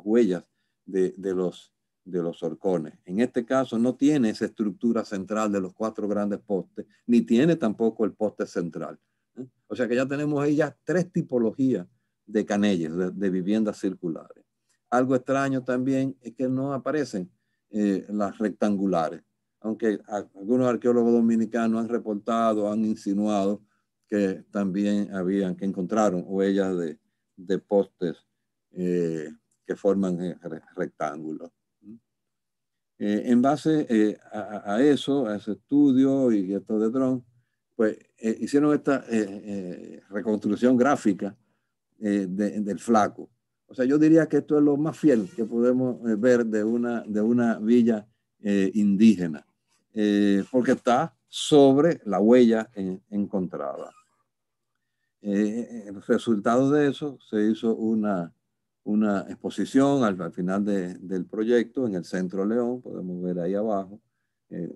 huellas de, de los de los horcones. En este caso no tiene esa estructura central de los cuatro grandes postes, ni tiene tampoco el poste central. ¿eh? O sea que ya tenemos ahí ya tres tipologías de canelles, de, viviendas circulares. Algo extraño también es que no aparecen eh, las rectangulares, aunque algunos arqueólogos dominicanos han reportado, han insinuado que también habían, que encontraron huellas de, de postes eh, que forman rectángulos. Eh, en base eh, a, eso, a ese estudio y esto de dron, pues eh, hicieron esta reconstrucción gráfica del flaco. O sea, yo diría que esto es lo más fiel que podemos ver de una, de una villa indígena, porque está sobre la huella encontrada. el resultado de eso se hizo una, una exposición al, final del proyecto en el Centro León, podemos ver ahí abajo, eh,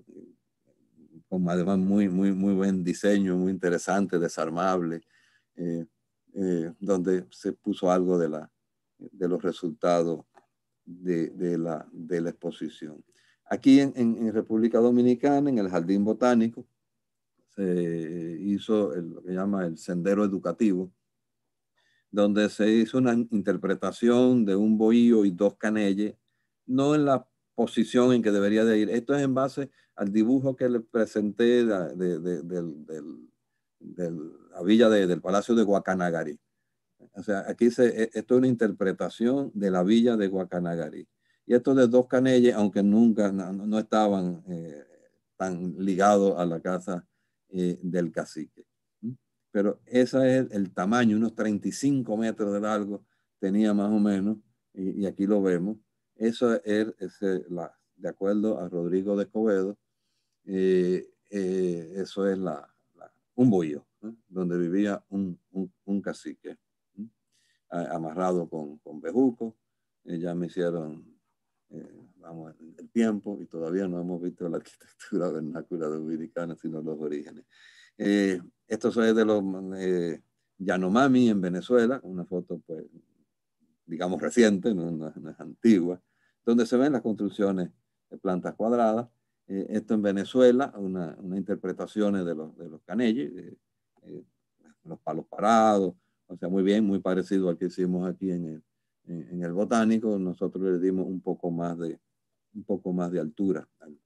con además muy, muy, muy buen diseño, muy interesante, desarmable, eh, eh, donde se puso algo de, la, de los resultados de, de, la, de la exposición. Aquí en, en, República Dominicana, en el Jardín Botánico, se hizo lo que llama el sendero educativo, donde se hizo una interpretación de un bohío y dos canelles, no en la posición en que debería de ir. Esto es en base al dibujo que le presenté de, la villa del Palacio de Guacanagari. O sea, aquí se, e, esto es una interpretación de la villa de Guacanagari. Y esto de dos canelles, aunque nunca, no, estaban eh, tan ligados a la casa eh, del cacique pero ese es el, tamaño, unos 35 metros de largo tenía más o menos, y, aquí lo vemos. Eso es, de acuerdo a Rodrigo de Escobedo, eh, eh, eso es la, un bohío, donde vivía un, un, cacique, amarrado con, con bejuco. Eh, ya me hicieron vamos, el tiempo y todavía no hemos visto la *laughs* arquitectura vernácula dominicana, sino los orígenes. Eh, esto es de los eh, Yanomami en Venezuela, una foto, pues, digamos, reciente, no, es antigua, donde se ven las construcciones de plantas cuadradas. Eh, esto en Venezuela, una, una interpretación de los, de los canelles, eh, los palos parados, o sea, muy bien, muy parecido al que hicimos aquí en el, en, el botánico, nosotros le dimos un poco más de, un poco más de altura al,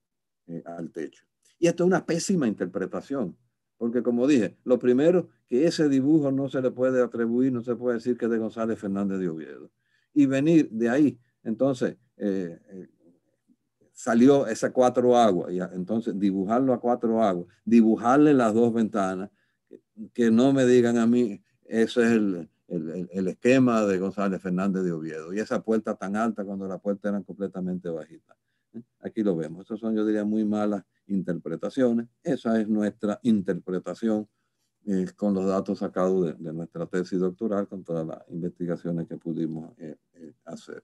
eh, al techo. Y esto es una pésima interpretación, porque como dije, lo primero, que ese dibujo no se le puede atribuir, no se puede decir que es de González Fernández de Oviedo. Y venir de ahí, entonces, eh, eh, salió esa cuatro aguas, y entonces dibujarlo a cuatro aguas, dibujarle las dos ventanas, que no me digan a mí, eso es el, el, el, esquema de González Fernández de Oviedo. Y esa puerta tan alta cuando la puerta era completamente bajita. ¿Eh? Aquí lo vemos. Esas son, yo diría, muy malas interpretaciones. Esa es nuestra interpretación eh, con los datos sacados de, de, nuestra tesis doctoral, con todas las investigaciones que pudimos eh, eh, hacer.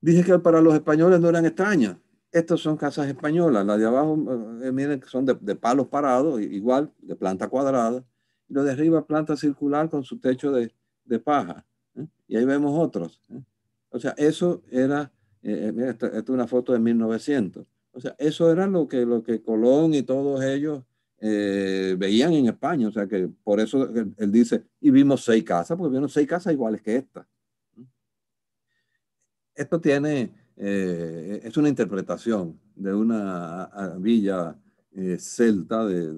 Dije que para los españoles no eran extrañas. Estas son casas españolas. Las de abajo, eh, miren, son de, de palos parados, igual, de planta cuadrada y lo de arriba planta circular con su techo de, de paja. ¿eh? Y ahí vemos otros. ¿eh? O sea, eso era, eh, mira, esta, esta, es una foto de 1900. O sea, eso era lo que, lo que Colón y todos ellos veían en España. O sea, que por eso él, él, dice, y vimos seis casas, porque vieron seis casas iguales que esta. Esto tiene, es una interpretación de una villa celta de,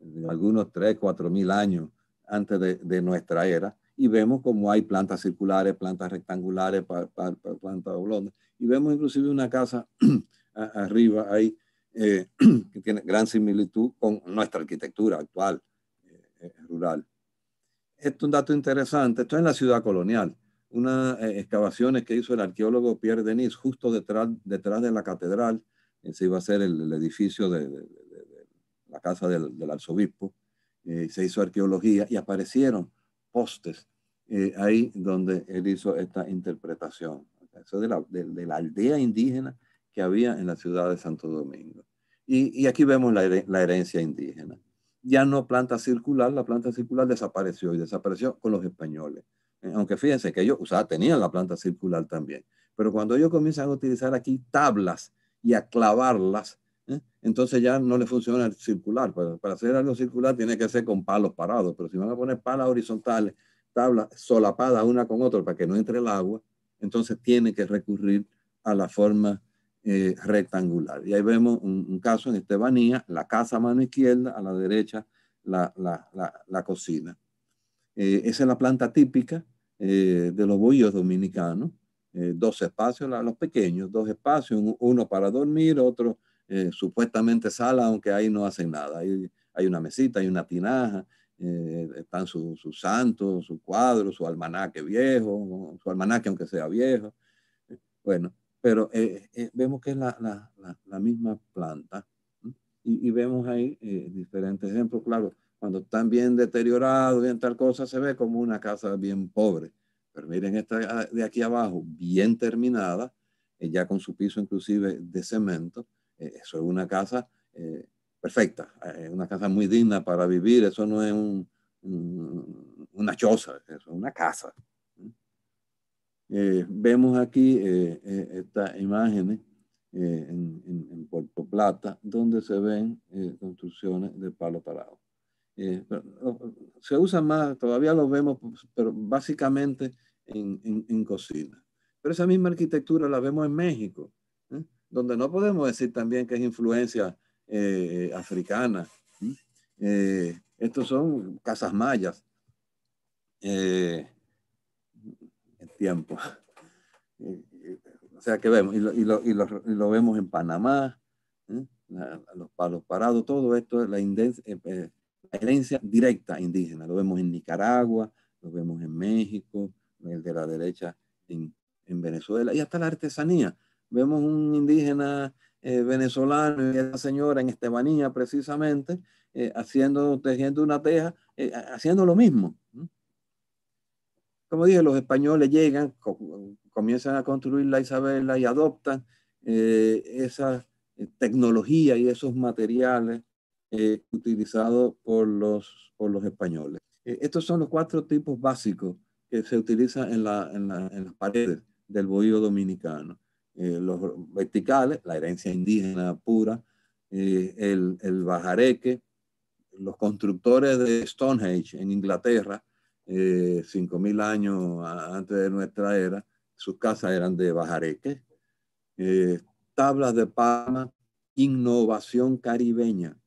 de algunos 3, 4 mil años antes de, de, nuestra era, y vemos como hay plantas circulares, plantas rectangulares, plantas oblongas, y vemos inclusive una casa *clears throat* arriba ahí eh, *clears throat* que tiene gran similitud con nuestra arquitectura actual eh, rural. Esto es un dato interesante, esto es en la ciudad colonial, unas eh, excavaciones que hizo el arqueólogo Pierre Denis justo detrás, detrás de la catedral, se iba a hacer el, el edificio de, de, la casa del, del arzobispo, eh, se hizo arqueología y aparecieron postes eh, ahí donde él hizo esta interpretación. Eso de la, de, de la, aldea indígena que había en la ciudad de Santo Domingo. Y, y aquí vemos la, la, herencia indígena. Ya no planta circular, la planta circular desapareció y desapareció con los españoles. Eh, aunque fíjense que ellos o sea, tenían la planta circular también. Pero cuando ellos comienzan a utilizar aquí tablas y a clavarlas, ¿eh? entonces ya no le funciona el circular. Para, para, hacer algo circular tiene que ser con palos parados, pero si van a poner palas horizontales, tablas solapadas una con otra para que no entre el agua, entonces tiene que recurrir a la forma eh, rectangular. Y ahí vemos un, un, caso en Estebanía, la casa a mano izquierda, a la derecha la, la, la, la cocina. Eh, esa es la planta típica eh, de los bollos dominicanos. Eh, dos espacios, los pequeños, dos espacios, uno para dormir, otro eh, supuestamente sala, aunque ahí no hacen nada. Hay, hay una mesita, hay una tinaja, eh, están sus su santos, su cuadro, su almanaque viejo, su almanaque aunque sea viejo. Bueno, pero eh, eh, vemos que es la, la, la, la misma planta y, y, vemos ahí eh, diferentes ejemplos. Claro, cuando están bien deteriorados, bien tal cosa, se ve como una casa bien pobre. Pero miren esta de aquí abajo, bien terminada, ya con su piso inclusive de cemento, eh, eso es una casa eh, perfecta, eh, una casa muy digna para vivir, eso no es un, un, una choza, es una casa. Eh, vemos aquí estas imágenes en, Puerto Plata, donde se ven construcciones de palo parado. se usa más, todavía lo vemos, pero básicamente en, en, cocina. Pero esa misma arquitectura la vemos en México donde no podemos decir también que es influencia eh, africana. Eh, estos son casas mayas. Eh, el tiempo. *laughs* o sea que vemos, y lo, vemos en Panamá, la, los palos parados, todo esto es la, la, herencia directa indígena. Lo vemos en Nicaragua, lo vemos en México, el de la derecha en, en Venezuela, y hasta la artesanía vemos un indígena eh, venezolano y esa señora en Estebanía precisamente eh, haciendo, tejiendo una teja, eh, haciendo lo mismo. Como dije, los españoles llegan, co comienzan a construir la Isabela y adoptan eh, esa tecnología y esos materiales utilizados por los, por los españoles. estos son los cuatro tipos básicos que se utilizan en, la, en, la, en las paredes del bohío dominicano eh, los verticales, la herencia indígena pura, eh, el, el, bajareque, los constructores de Stonehenge en Inglaterra, eh, 5.000 años antes de nuestra era, sus casas eran de bajareque. Eh, tablas de palma, innovación caribeña.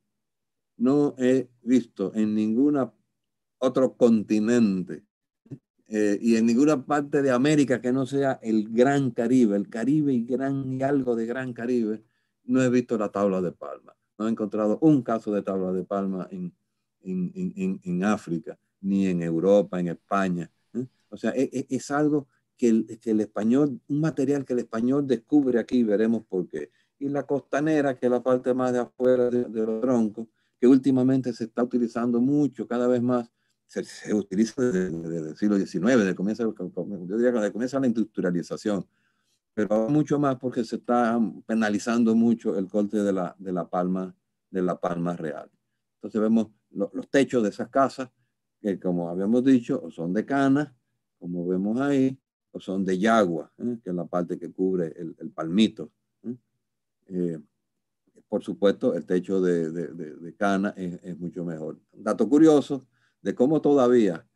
No he visto en ningún otro continente eh, y en ninguna parte de América que no sea el Gran Caribe, el Caribe y, gran, y algo de Gran Caribe, no he visto la tabla de palma. No he encontrado un caso de tabla de palma en, en, en, en África, ni en Europa, en España. ¿eh? O sea, es, e, es algo que el, que el, español, un material que el español descubre aquí, veremos por qué. Y la costanera, que es la parte más de afuera de, de los troncos, que últimamente se está utilizando mucho, cada vez más, se, se utiliza desde, desde, el siglo XIX, desde comienza, yo diría que desde comienza la industrialización pero mucho más porque se está penalizando mucho el corte de la, de la, palma, de la palma real. Entonces vemos lo, los techos de esas casas, que como habíamos dicho, o son de cana, como vemos ahí, o son de yagua, ¿eh? que es la parte que cubre el, el palmito. ¿eh? Eh, por supuesto, el techo de, de, de, de cana es, es, mucho mejor. Dato curioso de cómo todavía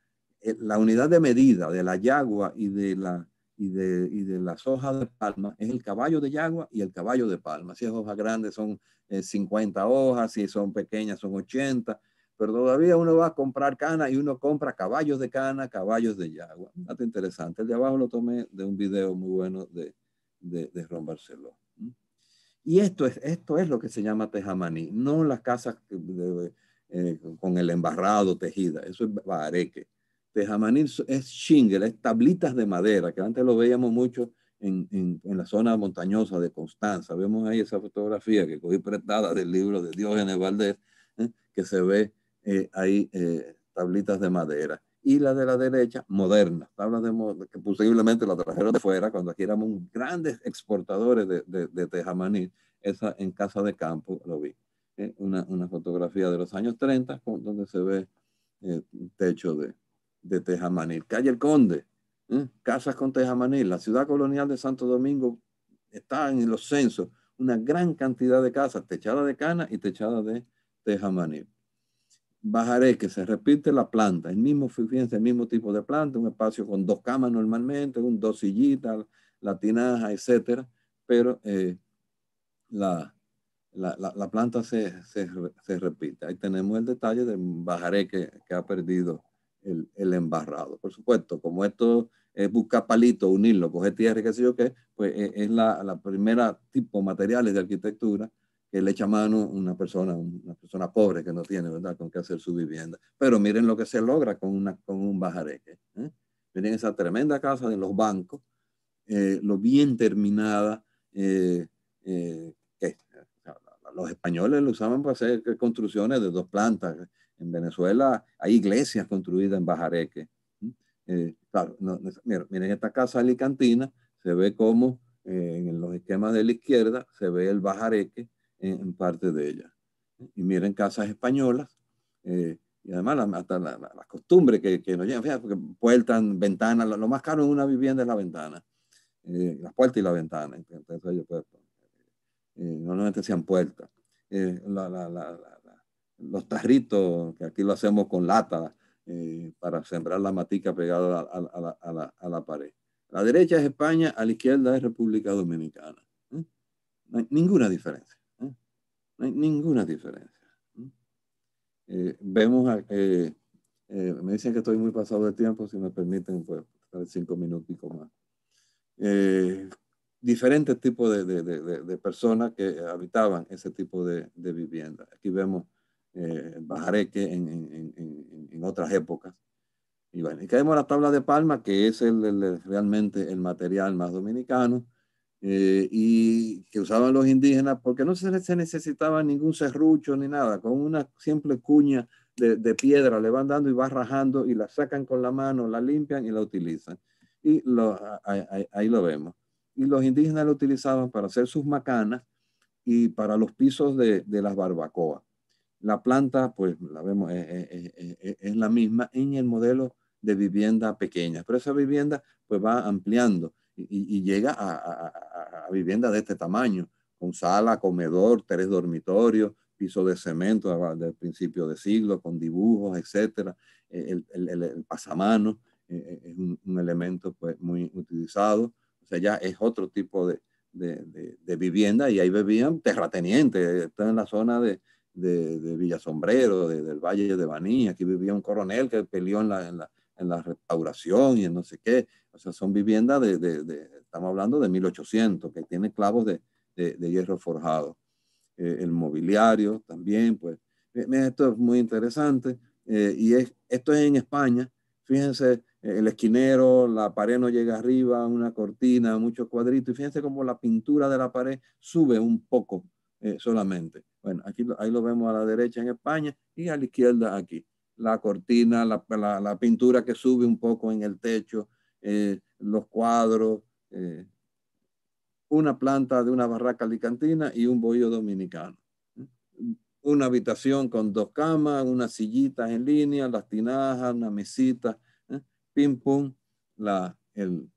la unidad de medida de la yagua y de la y de, y de las hojas de palma es el caballo de yagua y el caballo de palma. Si es hojas grandes son eh, 50 hojas, si son pequeñas son 80, pero todavía uno va a comprar cana y uno compra caballos de cana, caballos de yagua. Dato interesante. El de abajo lo tomé de un video muy bueno de, de, de Ron Barceló. Y esto es, esto es lo que se llama tejamaní, no las casas de, eh, con el embarrado tejida, eso es bareque Tejamaní es shingle, es tablitas de madera, que antes lo veíamos mucho en, en, en, la zona montañosa de Constanza. Vemos ahí esa fotografía que cogí prestada del libro de Diógenes Valdés, ¿eh? que se ve eh, ahí eh, tablitas de madera. Y la de la derecha, modernas, tablas de que posiblemente la trajeron de fuera, cuando aquí éramos grandes exportadores de, de, de tejamaní, esa en casa de campo lo vi. ¿Eh? Una, una, fotografía de los años 30, donde se ve un techo de, de Tejamanil. Calle El Conde, ¿eh? casas con Tejamanil. La ciudad colonial de Santo Domingo está en los censos una gran cantidad de casas techadas de cana y techadas de Tejamanil. Bajaré que se repite la planta, el mismo, fíjense, el mismo tipo de planta, un espacio con dos camas normalmente, un dos sillitas, la tinaja, etcétera, pero eh, la, la, la, la, planta se, se, se, repite. Ahí tenemos el detalle de Bajaré que, que ha perdido el, el, embarrado. Por supuesto, como esto es buscar palito, unirlo, coger tierra qué sé yo qué, pues es, es la, la, primera tipo materiales de arquitectura que le echa mano una persona, una persona pobre que no tiene, ¿verdad?, con qué hacer su vivienda. Pero miren lo que se logra con, una, con un bajareque. ¿eh? Miren esa tremenda casa de los bancos, eh, lo bien terminada, eh, eh los españoles lo usaban para hacer construcciones de dos plantas, en Venezuela hay iglesias construidas en Bajareque. Eh, claro, miren, esta casa alicantina, se ve como eh, en los esquemas de la izquierda se ve el Bajareque en, en parte de ella. Y miren casas españolas, eh, y además la, hasta la, la, costumbre que, nos llegan, fíjate, porque puertas, ventanas, lo, más caro en una vivienda es la ventana, eh, las puertas y la ventana. Entonces, ellos, pues, normalmente sean puertas. la, los tarritos, que aquí lo hacemos con lata, eh, para sembrar la matica pegada a, la, pared. La derecha es España, a la izquierda es República Dominicana. ¿eh? No hay ninguna diferencia. ¿eh? No hay ninguna diferencia. ¿eh? vemos, eh, me dicen que estoy muy pasado de tiempo, si me permiten, pues cinco minutos y más. Diferentes tipos de, de, de, de, personas que habitaban ese tipo de, vivienda. Aquí vemos eh, bajareque en, en, en, en, otras épocas. Y bueno, y caemos a la tabla de palma, que es el, el, realmente el material más dominicano eh, y que usaban los indígenas porque no se, se, necesitaba ningún serrucho ni nada, con una simple cuña de, piedra le van dando y va rajando y la sacan con la mano, la limpian y la utilizan. Y lo, ahí, ahí, ahí lo vemos. Y los indígenas lo utilizaban para hacer sus macanas y para los pisos de, de las barbacoas. La planta, pues la vemos, es, es, es, es, la misma en el modelo de vivienda pequeña, pero esa vivienda pues va ampliando y, y llega a, a, a, vivienda de este tamaño, con sala, comedor, tres dormitorios, piso de cemento del principio de siglo, con dibujos, etcétera, el, el, el, pasamano es un, un, elemento pues, muy utilizado, sea, ya es otro tipo de, de, de, vivienda y ahí vivían terratenientes, está en la zona de, de, de del Valle de Baní, aquí vivía un coronel que peleó en la, en la, en la restauración y en no sé qué, o sea, son viviendas de, estamos hablando de 1800, que tiene clavos de, hierro forjado. Eh, el mobiliario también, pues, esto es muy interesante eh, y es, esto es en España, fíjense, el esquinero, la pared no llega arriba, una cortina, muchos cuadritos, y fíjense cómo la pintura de la pared sube un poco eh, solamente. Bueno, aquí ahí lo vemos a la derecha en España y a la izquierda aquí. La cortina, la, la, pintura que sube un poco en el techo, eh, los cuadros, eh, una planta de una barraca alicantina y un bohío dominicano. Una habitación con dos camas, unas sillitas en línea, las tinajas, una mesita, pim pum, la, el,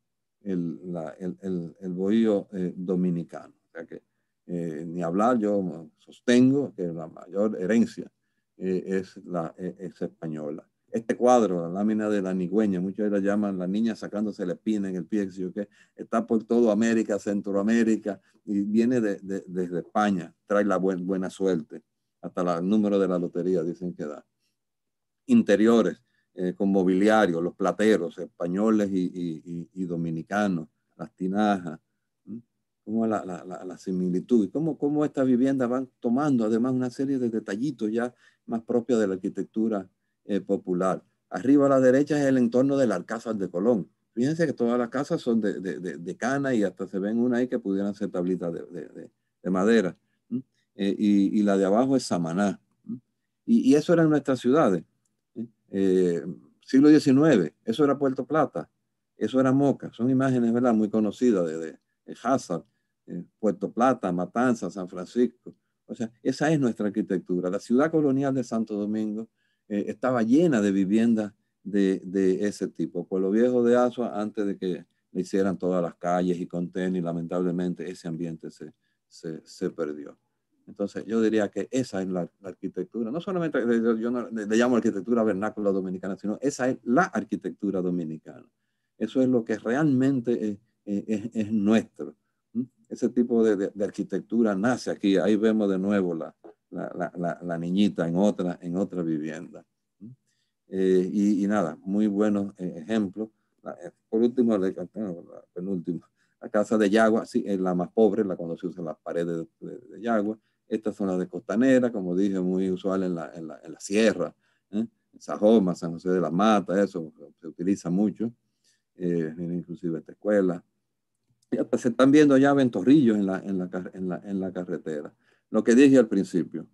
el, la, el, el, el bohío dominicano. O sea que eh, ni hablar, yo sostengo que la mayor herencia eh, es, la, e, es española. Este cuadro, la lámina de la nigüeña, muchos la llaman la niña sacándose la espina en el pie, que está por toda América, Centroamérica, y viene de, de, desde España, trae la buen, buena suerte, hasta el número de la lotería dicen que da. Interiores, eh, con mobiliario, los plateros españoles y, dominicanos, las tinajas, cómo la, similitud cómo, cómo estas viviendas van tomando además una serie de detallitos ya más propios de la arquitectura eh, popular. Arriba a la derecha es el entorno del Alcázar de Colón. Fíjense que todas las casas son de, de, de, cana y hasta se ven una ahí que pudieran ser tablitas de, madera. Eh, y, y, la de abajo es Samaná. Y, y, eso era en nuestras ciudades. Eh, siglo XIX, eso era Puerto Plata, eso era Moca. Son imágenes ¿verdad? muy conocidas de, de Hazard, Puerto Plata, Matanzas, San Francisco. O sea, esa es nuestra arquitectura. La ciudad colonial de Santo Domingo eh, estaba llena de viviendas de, de, ese tipo. Pueblo Viejo de Asua, antes de que le hicieran todas las calles y y lamentablemente ese ambiente se, se, se, perdió. Entonces, yo diría que esa es la, arquitectura. No solamente yo no, le, llamo arquitectura vernácula dominicana, sino esa es la arquitectura dominicana. Eso es lo que realmente es, es, es nuestro ese tipo de, arquitectura nace aquí. Ahí vemos de nuevo la, la, niñita en otra, en otra vivienda. Eh, y, nada, muy buenos eh, ejemplos. Eh, por último, la, penúltimo, la casa de Yagua, sí, es la más pobre, la cuando se usan las paredes de, Yagua. Estas son las de Costanera, como dije, muy usual en la, en la, en la sierra, en Sajoma, San José de la Mata, eso se utiliza mucho, inclusive esta escuela se están viendo ya ventorrillos en la, en la, en la, carretera. Lo que dije al principio,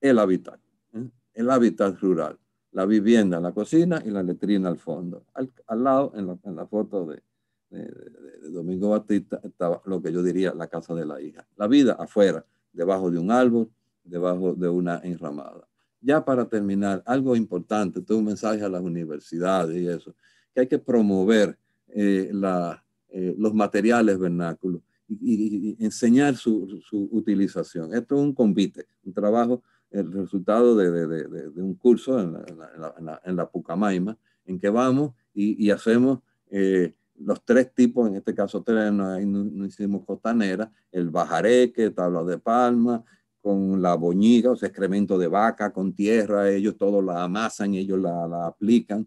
el hábitat, ¿eh? el hábitat rural, la vivienda, la cocina y la letrina al fondo. Al, al lado, en la, en la foto de, de, de, Domingo Batista, estaba lo que yo diría la casa de la hija. La vida afuera, debajo de un árbol, debajo de una enramada. Ya para terminar, algo importante, todo un mensaje a las universidades y eso, que hay que promover eh, la, eh, los materiales vernáculos y, enseñar su, su, utilización. Esto es un convite, un trabajo, el resultado de, de, de, de un curso en la, en, la, en, la, Pucamaima, en que vamos y, y hacemos eh, los tres tipos, en este caso tres, no, no, hicimos costanera, el bajareque, tabla de palma, con la boñiga, o sea, excremento de vaca, con tierra, ellos todos la amasan, ellos la, aplican.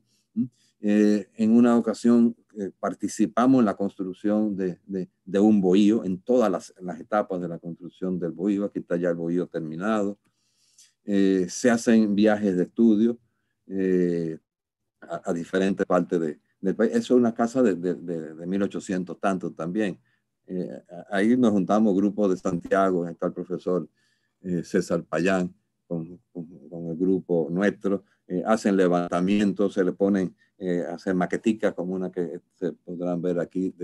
Eh, en una ocasión eh, participamos en la construcción de, de, un bohío, en todas las, las, etapas de la construcción del bohío. Aquí está ya el bohío terminado. Eh, se hacen viajes de estudio a, diferentes partes de, del país. Eso es una casa de, de 1800 tanto también. ahí nos juntamos grupos de Santiago, está el profesor César Payán con, con, con, el grupo nuestro. hacen levantamientos, se le ponen eh, hacer maqueticas como una que se podrán ver aquí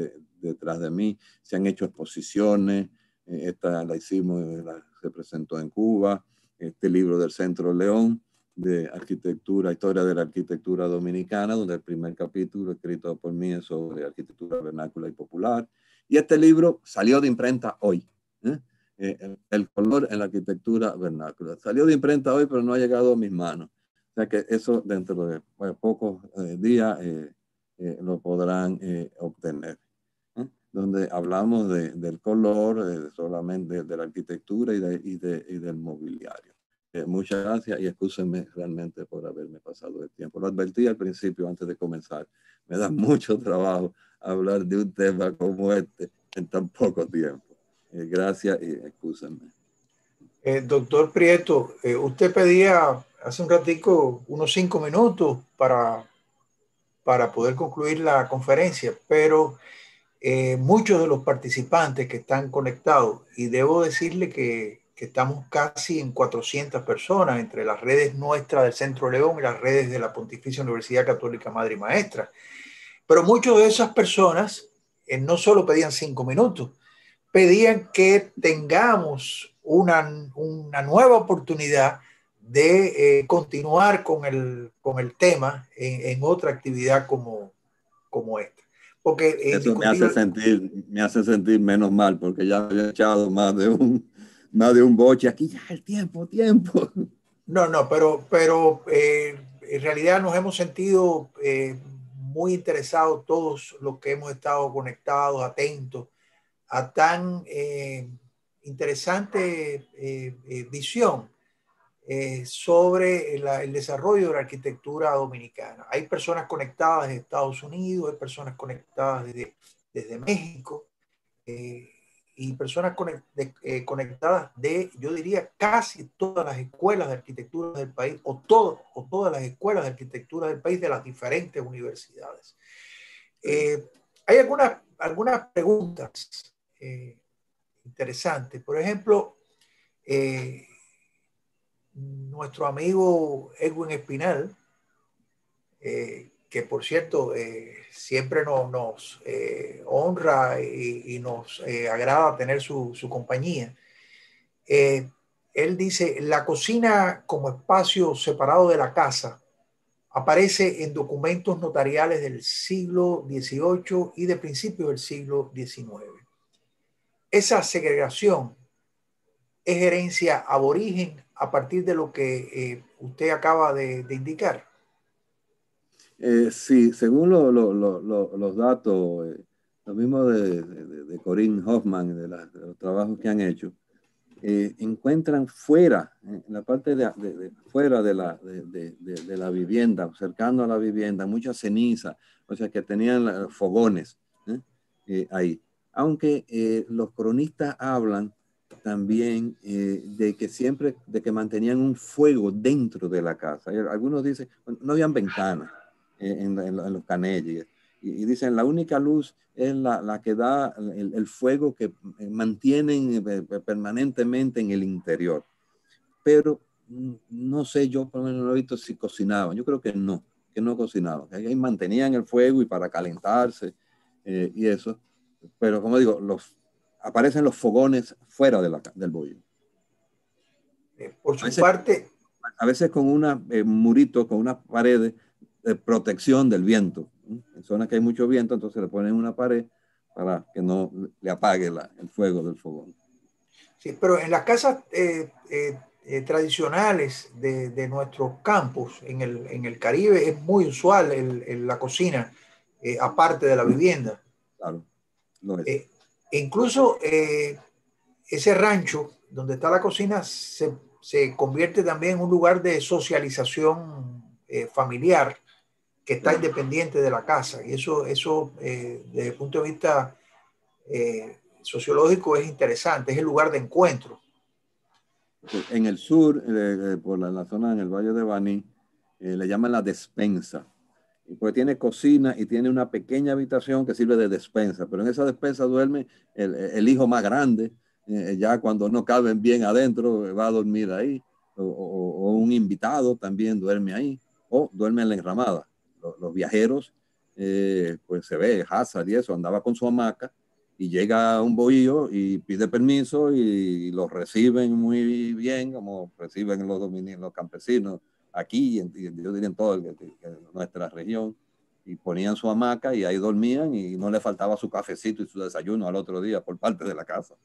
detrás de mí. Se han hecho exposiciones, eh, esta la hicimos, eh, se presentó en Cuba, este libro del Centro León de arquitectura, historia de la arquitectura dominicana, donde el primer capítulo escrito por mí es sobre arquitectura vernácula y popular. Y este libro salió de imprenta hoy. eh, el, color en la arquitectura vernácula. Salió de imprenta hoy, pero no ha llegado a mis manos. O sea que eso dentro de pocos días lo podrán obtener. Donde hablamos del color, solamente de, la arquitectura y, y, y del mobiliario. Muchas gracias y excúsenme realmente por haberme pasado el tiempo. Lo advertí al principio antes de comenzar. Me da *laughs* mucho trabajo hablar de un tema como este en tan poco tiempo. Eh, gracias y excúsenme. Eh, doctor Prieto, eh, usted pedía hace un ratico unos cinco minutos para, para poder concluir la conferencia, pero muchos de los participantes que están conectados, y debo decirle que, que, estamos casi en 400 personas entre las redes nuestras del Centro León y las redes de la Pontificia Universidad Católica Madre y Maestra, pero muchas de esas personas no solo pedían cinco minutos, pedían que tengamos una, una nueva oportunidad de eh, continuar con el, con el tema en, en, otra actividad como, como esta. Porque Eso me hace, sentir, me hace sentir menos mal, porque ya había echado más de un, más de un boche. Aquí ya el tiempo, tiempo. No, no, pero, pero eh, en realidad nos hemos sentido eh, muy interesados todos los que hemos estado conectados, atentos a tan eh, interesante visión sobre el desarrollo de la arquitectura dominicana. Hay personas conectadas de Estados Unidos, hay personas conectadas desde, desde México y personas conectadas de, yo diría, casi todas las escuelas de arquitectura del país o, todo, o todas las escuelas de arquitectura del país de las diferentes universidades. hay algunas, algunas preguntas eh, interesante. Por ejemplo, eh, nuestro amigo Edwin Espinal, eh, que por cierto siempre nos, honra y, nos agrada tener su, compañía, él dice, la cocina como espacio separado de la casa aparece en documentos notariales del siglo XVIII y de principios del siglo XIX esa segregación es herencia aborigen a partir de lo que eh, usted acaba de, indicar. Eh, sí, según los datos, eh, lo mismo de, de, Corinne Hoffman, de, los trabajos que han hecho, encuentran fuera, en la parte de, fuera de la, de, la vivienda, cercano a la vivienda, mucha ceniza, o sea que tenían fogones ahí. Aunque eh, los cronistas hablan también eh, de que siempre, de que mantenían un fuego dentro de la casa. Algunos dicen, no habían ventanas eh, en, los canelles. Y, dicen, la única luz es la, que da el, fuego que mantienen permanentemente en el interior. Pero mm, no sé, yo por lo menos no he visto si cocinaban. Yo creo que no, que no cocinaban. Que ahí mantenían el fuego y para calentarse y eso pero como digo, los, aparecen los fogones fuera de la, del bollo. Eh, por su parte. A veces con un eh, murito, con una pared de protección del viento. En zonas que hay mucho viento, entonces le ponen una pared para que no le apague el fuego del fogón. Sí, pero en las casas eh, tradicionales de, de, nuestros campos en el, en el, Caribe es muy usual el, la cocina, aparte de la vivienda. Claro. Eh, incluso eh, ese rancho donde está la cocina se, se, convierte también en un lugar de socialización eh, familiar que está independiente de la casa. Y eso, eso desde el punto de vista sociológico es interesante, es el lugar de encuentro. En el sur, por la, la, zona en el Valle de Baní, le llaman la despensa pues tiene cocina y tiene una pequeña habitación que sirve de despensa, pero en esa despensa duerme el, hijo más grande, eh, ya cuando no caben bien adentro va a dormir ahí, o, un invitado también duerme ahí, o duerme en la enramada. Los, viajeros, eh, pues se ve, Hazard y eso, andaba con su hamaca y llega un bohío y pide permiso y, los reciben muy bien, como reciben los, los campesinos aquí, yo diría en toda nuestra región, y ponían su hamaca y ahí dormían y no le faltaba su cafecito y su desayuno al otro día por parte de la casa.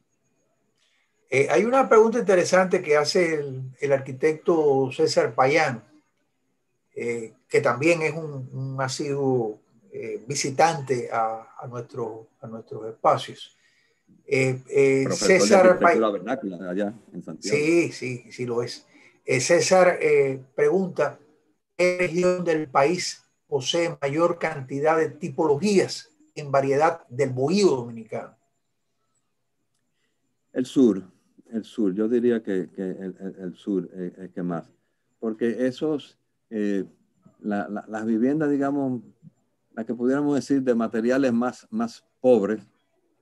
Eh, hay una pregunta interesante que hace el, arquitecto César Payán, eh, que también es un, un asiduo eh, visitante a, a, nuestro, a nuestros espacios. César Payán. Sí, sí, sí lo es. César pregunta, ¿qué región del país posee mayor cantidad de tipologías en variedad del bohío dominicano? El sur, el sur, yo diría que, el, sur es, que más, porque esos, eh, las viviendas, digamos, las que pudiéramos decir de materiales más, más pobres,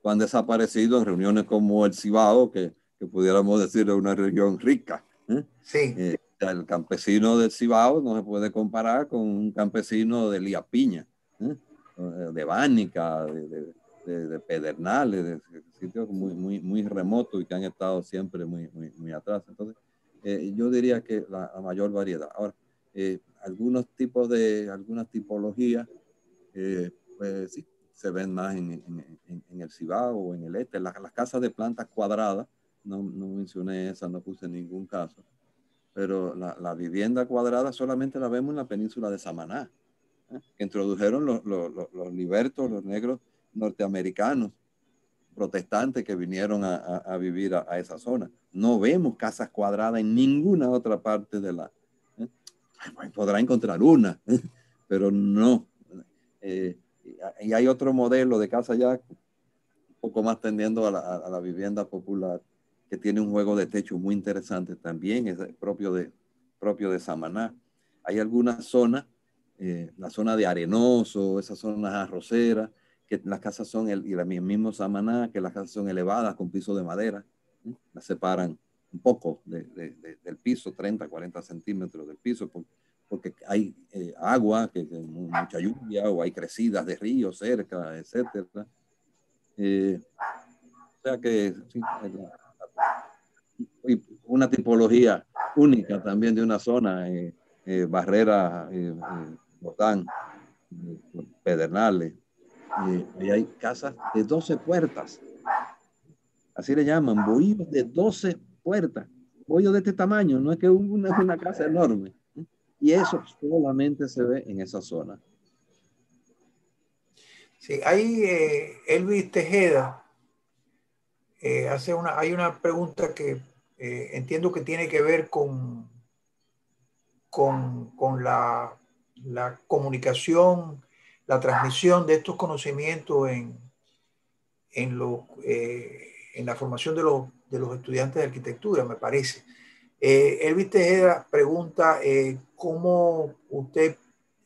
han desaparecido en reuniones como el Cibao, que, pudiéramos decir es una región rica. ¿eh? Sí. Eh, el campesino del Cibao no se puede comparar con un campesino de Liapiña, de Bánica, de de, pedernales, de sitios muy, muy, muy remotos y que han estado siempre muy, muy, muy atrás. Entonces, eh, yo diría que la, mayor variedad. Ahora, eh, algunos tipos de, algunas tipologías, eh, pues sí, se ven más en, en, en, el Cibao o en el este. Las, las casas de plantas cuadradas, no, no, mencioné esa, no puse ningún caso, pero la, la, vivienda cuadrada solamente la vemos en la península de Samaná, que introdujeron los, los, los libertos, los negros norteamericanos protestantes que vinieron a, vivir a, esa zona. No vemos casas cuadradas en ninguna otra parte de la... ¿eh? Podrá encontrar una, ¿eh? *laughs* pero no. Eh, y hay otro modelo de casa ya un poco más tendiendo a la, vivienda popular que tiene un juego de techo muy interesante también, es propio de, propio de Samaná. Hay algunas zonas, la zona de Arenoso, esas zonas arroceras, que las casas son, el, y la mismo Samaná, que las casas son elevadas con piso de madera, las separan un poco de, del piso, 30, 40 centímetros del piso, porque, hay eh, agua, que, mucha lluvia, o hay crecidas de ríos cerca, etcétera. Eh, o sea que una tipología única también de una zona, eh, barrera, botán, pedernales, y hay casas de 12 puertas. Así le llaman, bohíos de 12 puertas. Bohíos de este tamaño, no es que una, una casa enorme. Y eso solamente se ve en esa zona. Sí, ahí eh, Elvis Tejeda eh, hace una, hay una pregunta que eh, entiendo que tiene que ver con, con, con la, la comunicación la transmisión de estos conocimientos en, en, eh, en la formación de los, de los, estudiantes de arquitectura, me parece. Eh, Elvis Tejeda pregunta eh, cómo usted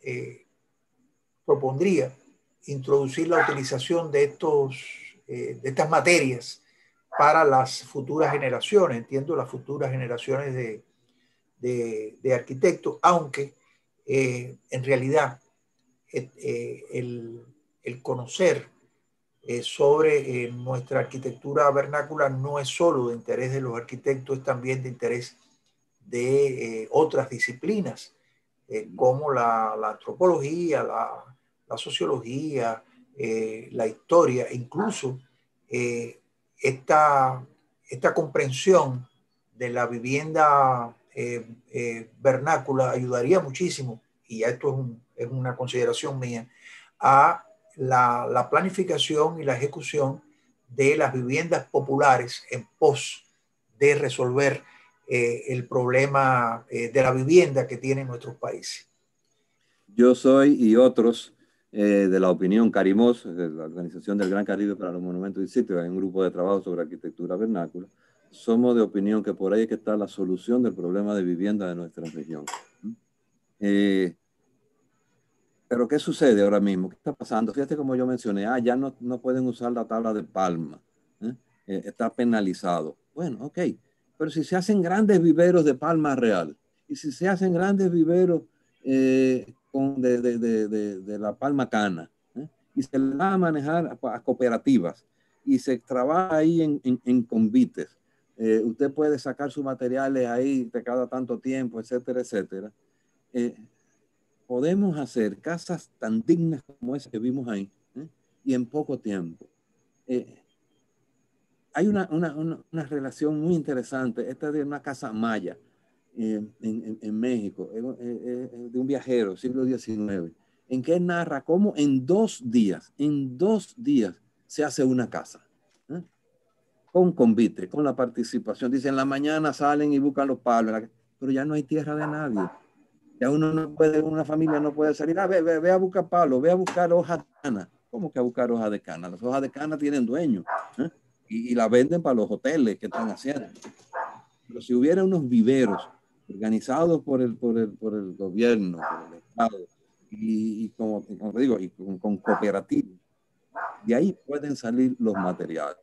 eh, propondría introducir la utilización de, estos, de estas materias para las futuras generaciones, entiendo las futuras generaciones de, de, de arquitectos, aunque en realidad el, el, conocer eh, sobre eh, nuestra arquitectura vernácula no es solo de interés de los arquitectos, es también de interés de otras disciplinas, como la, la antropología, la, la sociología, la historia, incluso esta, esta comprensión de la vivienda vernácula ayudaría muchísimo, y esto es un, es una consideración mía, a la, planificación y la ejecución de las viviendas populares en pos de resolver eh, el problema eh, de la vivienda que tienen nuestros países. Yo soy y otros eh, de la opinión Carimos, de la Organización del Gran Caribe para los Monumentos y Sitios, en un grupo de trabajo sobre arquitectura vernácula, somos de opinión que por ahí que está la solución del problema de vivienda de nuestra región. Eh, pero ¿qué sucede ahora mismo? ¿Qué está pasando? Fíjate como yo mencioné, ah, ya no, no pueden usar la tabla de palma. ¿eh? Eh, está penalizado. Bueno, ok. Pero si se hacen grandes viveros de palma real y si se hacen grandes viveros eh, con de, de, de, de, la palma cana y se le va a manejar a, cooperativas y se trabaja ahí en, en, en convites, usted puede sacar sus materiales ahí de cada tanto tiempo, etcétera, etcétera podemos hacer casas tan dignas como esa que vimos ahí ¿eh? y en poco tiempo. Eh, hay una, una, una, relación muy interesante. Esta es de una casa maya eh, en, en, México, de un viajero, siglo XIX, en que narra cómo en dos días, en dos días se hace una casa. ¿eh? Con convite, con la participación. Dice, en la mañana salen y buscan los palos, pero ya no hay tierra de nadie. Ya uno no puede, una familia no puede salir, ah, ve, ve, ve a buscar palos, ve a buscar hojas de cana. ¿Cómo que a buscar hojas de cana? Las hojas de cana tienen dueño. ¿eh? y, la venden para los hoteles que están haciendo. Pero si hubiera unos viveros organizados por el, por el, por el gobierno, por el Estado, y, como, como, digo, y con, con cooperativas, de ahí pueden salir los materiales.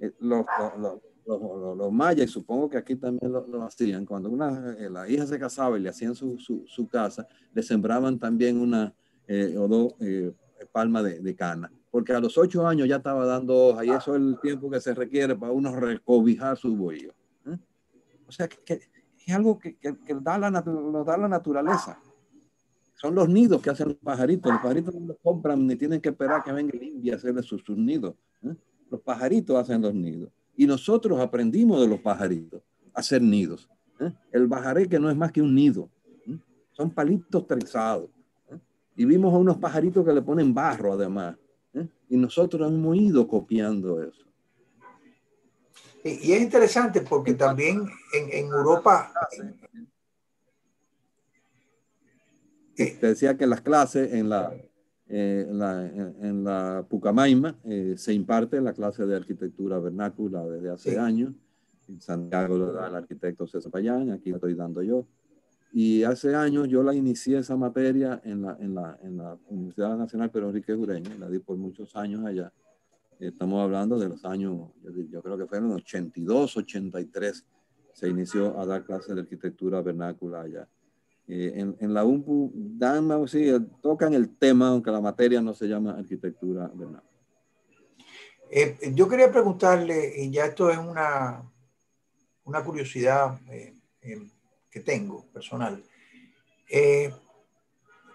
Eh, los, los, los, mayas, y supongo que aquí también lo, hacían, cuando una, eh, la hija se casaba y le hacían su, su, casa, le sembraban también una eh, o dos palmas de, de, cana porque a los ocho años ya estaba dando hoja y eso es el tiempo que se requiere para uno recobijar su bohío. ¿eh? O sea, que, es algo que, que, da la, nos da la naturaleza. Son los nidos que hacen los pajaritos. Los pajaritos no los compran ni tienen que esperar que venga el a hacerle sus, nidos. ¿eh? Los pajaritos hacen los nidos. Y nosotros aprendimos de los pajaritos a hacer nidos. ¿eh? El bajaré que no es más que un nido. Son palitos trenzados. Y vimos a unos pajaritos que le ponen barro además ¿eh? Y nosotros hemos ido copiando eso. Y, es interesante porque también en, Europa... Te decía que las clases en la, eh, en la, Pucamaima eh, se imparte la clase de arquitectura vernácula desde hace años. En Santiago lo da el arquitecto César Payán, aquí lo estoy dando yo. Y hace años yo la inicié esa materia en la, en la, en la Universidad Nacional Pedro Enrique Jureña, la di por muchos años allá. Estamos hablando de los años, yo, creo que fueron 82, 83, se inició a dar clases de arquitectura vernácula allá. Eh, en, la UMPU dan, sí, tocan el tema, aunque la materia no se llama arquitectura vernácula. Eh, yo quería preguntarle, y ya esto es una, una curiosidad eh, que tengo personal. Eh,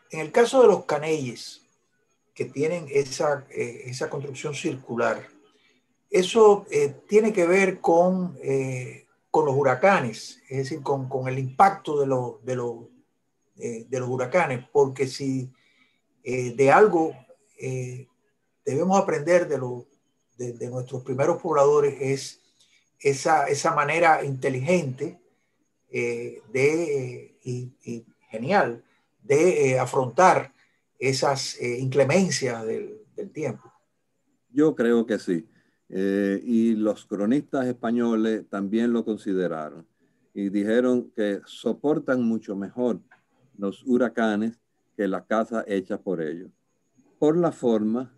en el caso de los canelles, que tienen esa, eh, esa construcción circular, eso eh, tiene que ver con, con los huracanes, es decir, con, con el impacto de, los de, los de los huracanes, porque si de algo debemos aprender de, los de, de, nuestros primeros pobladores es esa, esa manera inteligente eh, de, y, genial de eh, afrontar esas eh, inclemencias del, tiempo. Yo creo que sí. y los cronistas españoles también lo consideraron y dijeron que soportan mucho mejor los huracanes que la casa hecha por ellos, por la forma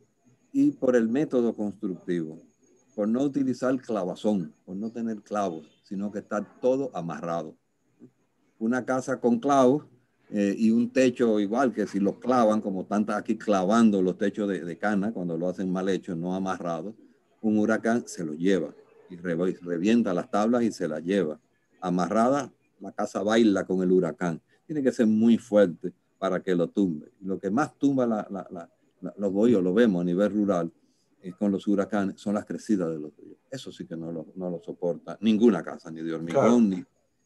y por el método constructivo, por no utilizar clavazón, por no tener clavos, sino que está todo amarrado una casa con clavos eh, y un techo igual que si los clavan, como están aquí clavando los techos de, cana cuando lo hacen mal hecho, no amarrados, un huracán se lo lleva y revienta las tablas y se las lleva. Amarrada, la casa baila con el huracán. Tiene que ser muy fuerte para que lo tumbe. Lo que más tumba los bohíos, lo vemos a nivel rural, eh, con los huracanes, son las crecidas de los bohíos. Eso sí que no lo, no lo soporta ninguna casa, ni de hormigón, ni,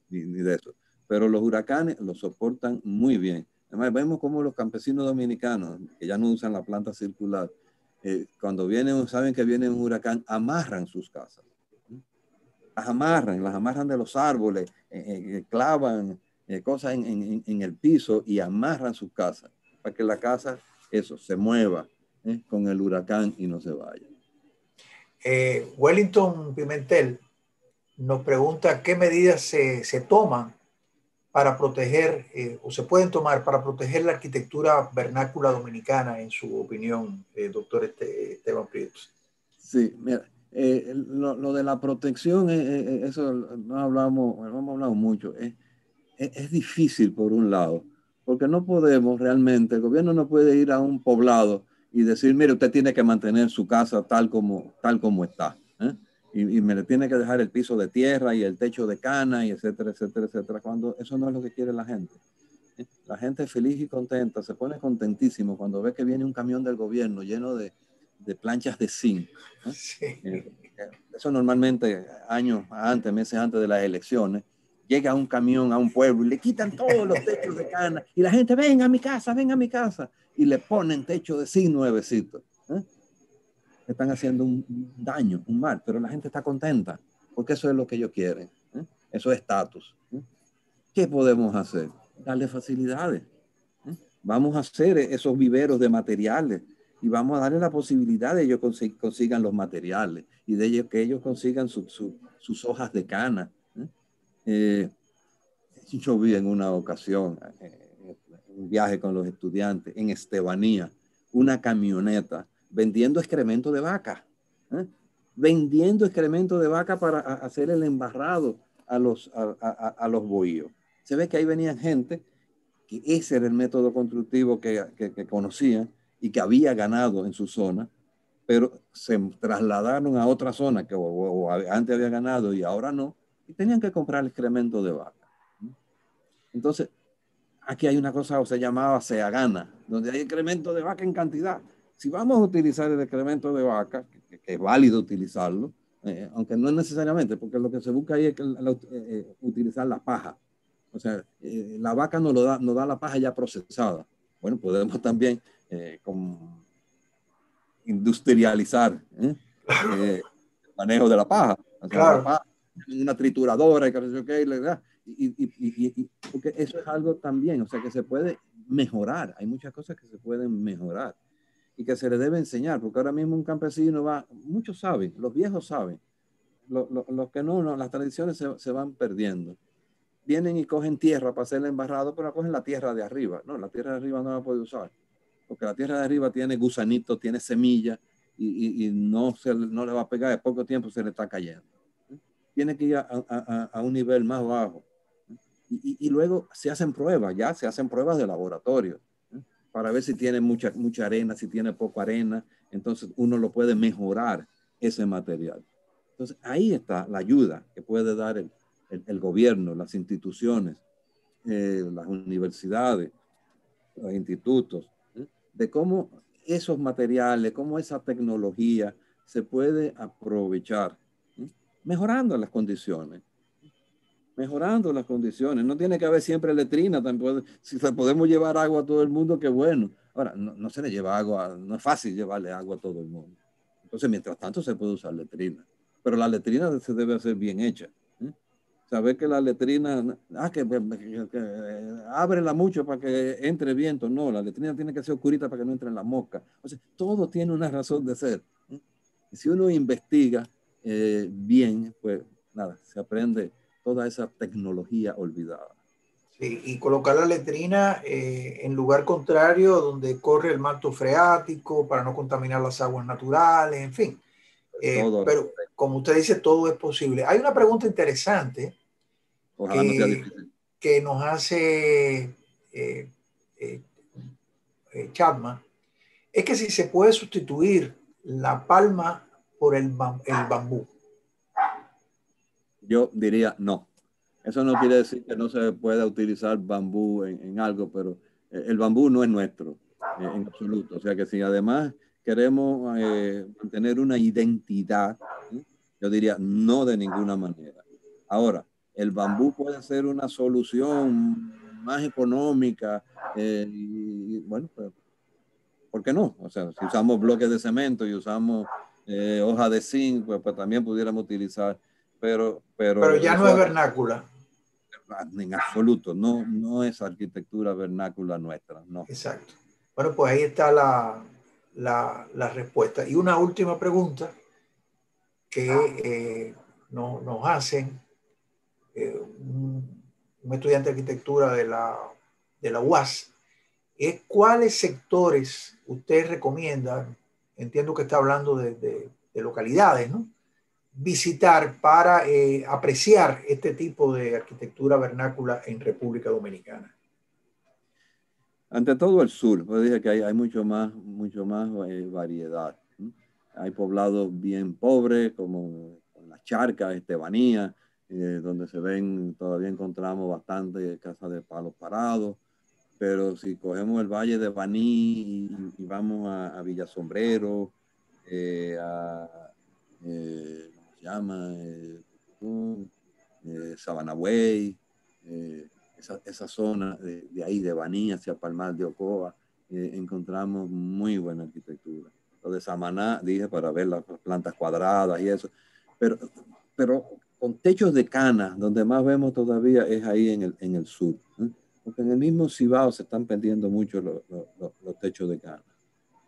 ni de eso pero los huracanes lo soportan muy bien. Además, vemos cómo los campesinos dominicanos, que ya no usan la planta circular, eh, cuando vienen, saben que viene un huracán, amarran sus casas. Las amarran, las amarran de los árboles, eh, eh, cosas en, en, el piso y amarran sus casas para que la casa, eso, se mueva con el huracán y no se vaya. Wellington Pimentel nos pregunta qué medidas se, se toman para proteger, eh, o se pueden tomar para proteger la arquitectura vernácula dominicana, en su opinión, eh, doctor este, Esteban Prietos? Sí, mira, eh, lo, de la protección, eso no hablamos, no hemos hablado mucho, es, es, difícil por un lado, porque no podemos realmente, el gobierno no puede ir a un poblado y decir, mire, usted tiene que mantener su casa tal como, tal como está y, me le tiene que dejar el piso de tierra y el techo de cana y etcétera, etcétera, etcétera, cuando eso no es lo que quiere la gente. ¿eh? La gente feliz y contenta, se pone contentísimo cuando ve que viene un camión del gobierno lleno de, de planchas de zinc. Eh, eso normalmente años antes, meses antes de las elecciones, llega un camión a un pueblo y le quitan todos los techos de cana y la gente, venga a mi casa, venga a mi casa, y le ponen techo de zinc nuevecito. ¿eh? Están haciendo un daño, un mal, pero la gente está contenta porque eso es lo que ellos quieren. ¿eh? Eso es estatus. ¿Qué podemos hacer? Darle facilidades. Vamos a hacer esos viveros de materiales y vamos a darle la posibilidad de ellos consigan los materiales y de ellos que ellos consigan sus hojas de cana. ¿Eh? Eh, yo vi en una ocasión, eh, un viaje con los estudiantes en Estebanía, una camioneta vendiendo excremento de vaca, vendiendo excremento de vaca para hacer el embarrado a los, a, los bohíos. Se ve que ahí venían gente que ese era el método constructivo que, que conocían y que había ganado en su zona, pero se trasladaron a otra zona que antes había ganado y ahora no, y tenían que comprar excremento de vaca. Entonces, aquí hay una cosa que se llamaba gana donde hay excremento de vaca en cantidad. Si vamos a utilizar el excremento de vaca, que, es válido utilizarlo, eh, aunque no es necesariamente, porque lo que se busca ahí es eh, eh, utilizar la paja. O sea, la vaca no lo da, no da la paja ya procesada. Bueno, podemos también eh, con industrializar ¿eh? *laughs* Eh, el manejo de la paja. Una trituradora y, y, porque eso es algo también, o sea, que se puede mejorar. Hay muchas cosas que se pueden mejorar y que se le debe enseñar, porque ahora mismo un campesino va, muchos saben, los viejos saben, los, que no, no, las tradiciones se, se, van perdiendo. Vienen y cogen tierra para hacer el embarrado, pero cogen la tierra de arriba. No, la tierra de arriba no la puede usar porque la tierra de arriba tiene gusanito, tiene semilla y, no, se, no le va a pegar, de poco tiempo se le está cayendo. Tiene que ir a, un nivel más bajo. Y, luego se hacen pruebas, ya se hacen pruebas de laboratorio para ver si tiene mucha, mucha arena, si tiene poco arena. Entonces uno lo puede mejorar ese material. Entonces ahí está la ayuda que puede dar el, el, gobierno, las instituciones, eh, las universidades, los institutos, de cómo esos materiales, cómo esa tecnología se puede aprovechar, mejorando las condiciones. Mejorando las condiciones. No tiene que haber siempre letrina. Tampoco, si podemos llevar agua a todo el mundo, qué bueno. Ahora, no, se le lleva agua, no es fácil llevarle agua a todo el mundo. Entonces, mientras tanto, se puede usar letrina. Pero la letrina se debe hacer bien hecha saber que la letrina, ah, que, ábrela mucho para que entre viento. No, la letrina tiene que ser oscurita para que no entre en la mosca. O sea, todo tiene una razón de ser. si uno investiga eh, bien, pues nada, se aprende toda esa tecnología olvidada. Sí, y colocar la letrina eh, en lugar contrario, donde corre el manto freático para no contaminar las aguas naturales, en fin. Eh, pero como usted dice, todo es posible. Hay una pregunta interesante que, nos hace eh, eh, Chapman, es que si se puede sustituir la palma por el, bambú. Yo diría no. Eso no quiere decir que no se pueda utilizar bambú en, algo, pero el bambú no es nuestro en absoluto. O sea que si además queremos mantener una identidad, yo diría no de ninguna manera. Ahora, el bambú puede ser una solución más económica. Eh, y, bueno, pues, ¿por qué no? O sea, si usamos bloques de cemento y usamos eh, hoja de zinc, pues, pues, también pudiéramos utilizar, pero... Pero, pero ya no es vernácula. En absoluto, no, no es arquitectura vernácula nuestra, no. Exacto. Bueno, pues ahí está la, la, la respuesta. Y una última pregunta que eh, no, nos hacen eh, un, estudiante de arquitectura de la, de la UAS, es cuáles sectores usted recomienda, entiendo que está hablando de, de, localidades, ¿no? visitar para eh, apreciar este tipo de arquitectura vernácula en República Dominicana? Ante todo el sur, pues dije que hay, hay mucho más, mucho más eh, variedad. Hay poblados bien pobres, como las charcas, Estebanía, eh, donde se ven, todavía encontramos bastante casas de palos parados, pero si cogemos el valle de Baní y, vamos a, Villa Sombrero, a, ¿cómo se llama? Sabana Way, esa, esa, zona de, de, ahí, de Baní hacia Palmar de Ocoa, encontramos muy buena arquitectura. Lo de Samaná, dije, para ver las plantas cuadradas y eso, pero, pero con techos de cana, donde más vemos todavía es ahí en el, en el sur. Porque en el mismo Cibao se están perdiendo mucho los, los, techos de cana.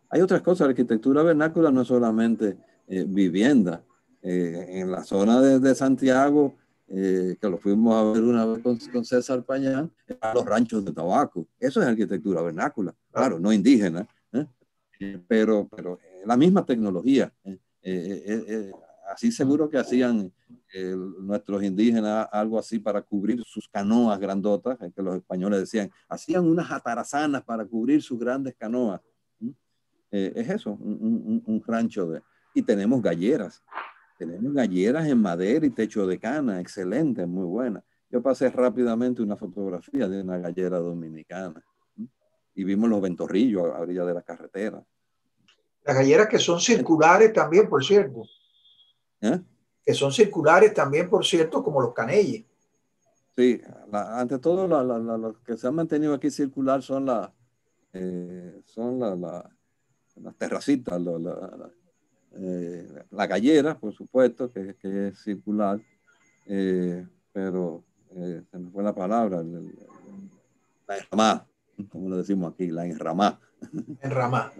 Hay otras cosas, la arquitectura vernácula no es solamente eh, vivienda. Eh, en la zona de, Santiago, eh, que lo fuimos a ver una vez con, César Pañán, los ranchos de tabaco. Eso es arquitectura vernácula, claro, no indígena, pero, pero la misma tecnología. Así seguro que hacían nuestros indígenas algo así para cubrir sus canoas grandotas, que los españoles decían, hacían unas atarazanas para cubrir sus grandes canoas. Eh, es eso, un, un, rancho de... Y tenemos galleras, tenemos galleras en madera y techo de cana, excelente, muy buena. Yo pasé rápidamente una fotografía de una gallera dominicana y vimos los ventorrillos a orilla de la carretera. Las galleras que son circulares también, por cierto. ¿Eh? que son circulares también, por cierto, como los canelles. Sí, ante todo, los que se han mantenido aquí circular son, la, eh, son las terracitas, eh, la, gallera, por supuesto, que, que es circular, eh, pero se me fue la palabra, la enramada, como lo decimos aquí, la enramada. Enramada.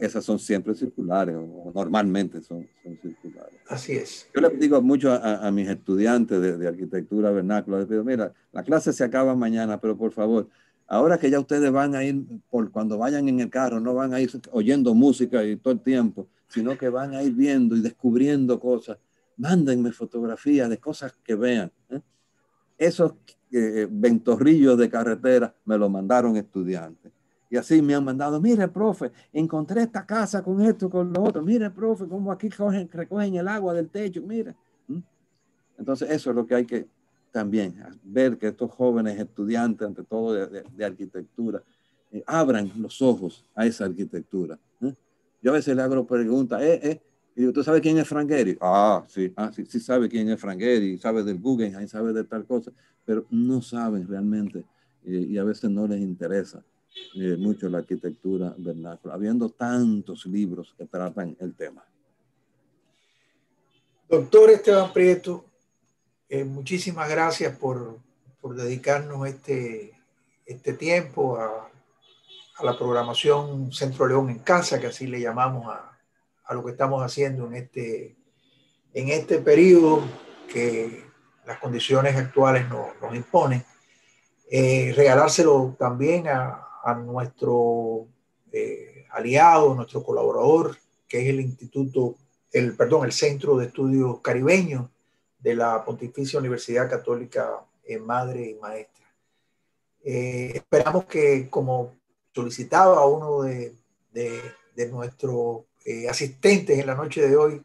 Esas son siempre circulares, o normalmente son, son circulares. Así es. Yo les digo mucho a, a mis estudiantes de, de, arquitectura vernácula, les digo, mira, la clase se acaba mañana, pero por favor, ahora que ya ustedes van a ir, por cuando vayan en el carro, no van a ir oyendo música y todo el tiempo, sino que van a ir viendo y descubriendo cosas. Mándenme fotografías de cosas que vean. ¿eh? Esos eh, ventorrillos de carretera me lo mandaron estudiantes y así me han mandado, mire, profe, encontré esta casa con esto, con lo otro. Mire, profe, cómo aquí recogen, el agua del techo, mire. ¿Mm? Entonces, eso es lo que hay que también ver que estos jóvenes estudiantes, ante todo de, de, arquitectura, eh, abran los ojos a esa arquitectura. ¿eh? Yo a veces le hago preguntas, eh, eh, y digo, ¿tú sabes quién es Frank Gehry? Ah, sí, ah, sí, sí sabe quién es Frank Gehry, sabe del Guggenheim, sabe de tal cosa, pero no saben realmente eh, y a veces no les interesa eh, mucho la arquitectura vernácula, habiendo tantos libros que tratan el tema. Doctor Esteban Prieto, eh, muchísimas gracias por, por, dedicarnos este, este tiempo a, a, la programación Centro León en Casa, que así le llamamos a, a lo que estamos haciendo en este, en este periodo que las condiciones actuales nos, nos imponen. Eh, regalárselo también a, a nuestro eh, aliado, nuestro colaborador, que es el Instituto, el, perdón, el Centro de Estudios Caribeños de la Pontificia Universidad Católica en Madre y Maestra. Eh, esperamos que, como solicitaba uno de, de, de nuestros eh, asistentes en la noche de hoy,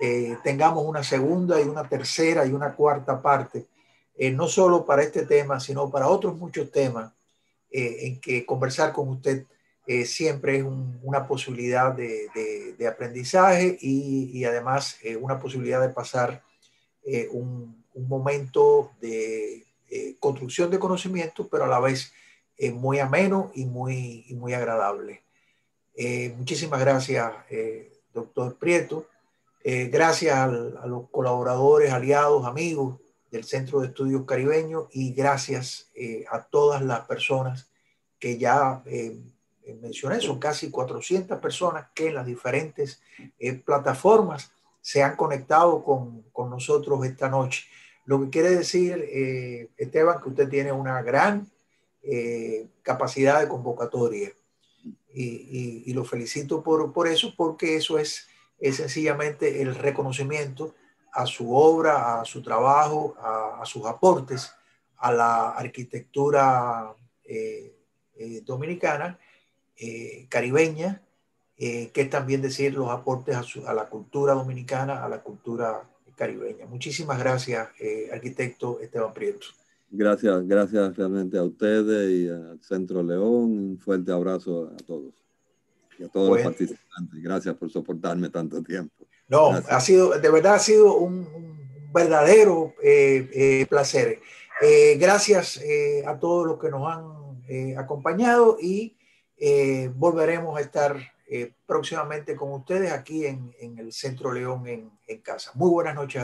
eh, tengamos una segunda y una tercera y una cuarta parte, eh, no solo para este tema, sino para otros muchos temas eh, en que conversar con usted eh, siempre es un, una posibilidad de, aprendizaje y, además eh, una posibilidad de pasar eh, un, momento de construcción de conocimiento, pero a la vez muy ameno y muy, y muy agradable. muchísimas gracias, doctor Prieto. gracias a los colaboradores, aliados, amigos del Centro de Estudios Caribeños y gracias eh, a todas las personas que ya eh, mencioné, son casi 400 personas que en las diferentes eh, plataformas se han conectado con, con, nosotros esta noche. Lo que quiere decir, eh, Esteban, que usted tiene una gran eh, capacidad de convocatoria y, y, y, lo felicito por, por eso, porque eso es, es sencillamente el reconocimiento a su obra, a su trabajo, a, a sus aportes a la arquitectura eh, eh, dominicana, eh, caribeña, que es también decir los aportes a, su, a, la cultura dominicana, a la cultura caribeña. Muchísimas gracias, arquitecto Esteban Prieto. Gracias, gracias realmente a ustedes y al Centro León. Un fuerte abrazo a todos. y a todos los participantes. Gracias por soportarme tanto tiempo. No, ha sido, de verdad ha sido un, verdadero eh, eh, placer. Eh, gracias a todos los que nos han acompañado y volveremos a estar próximamente con ustedes aquí en, el Centro León en, en casa. Muy buenas noches.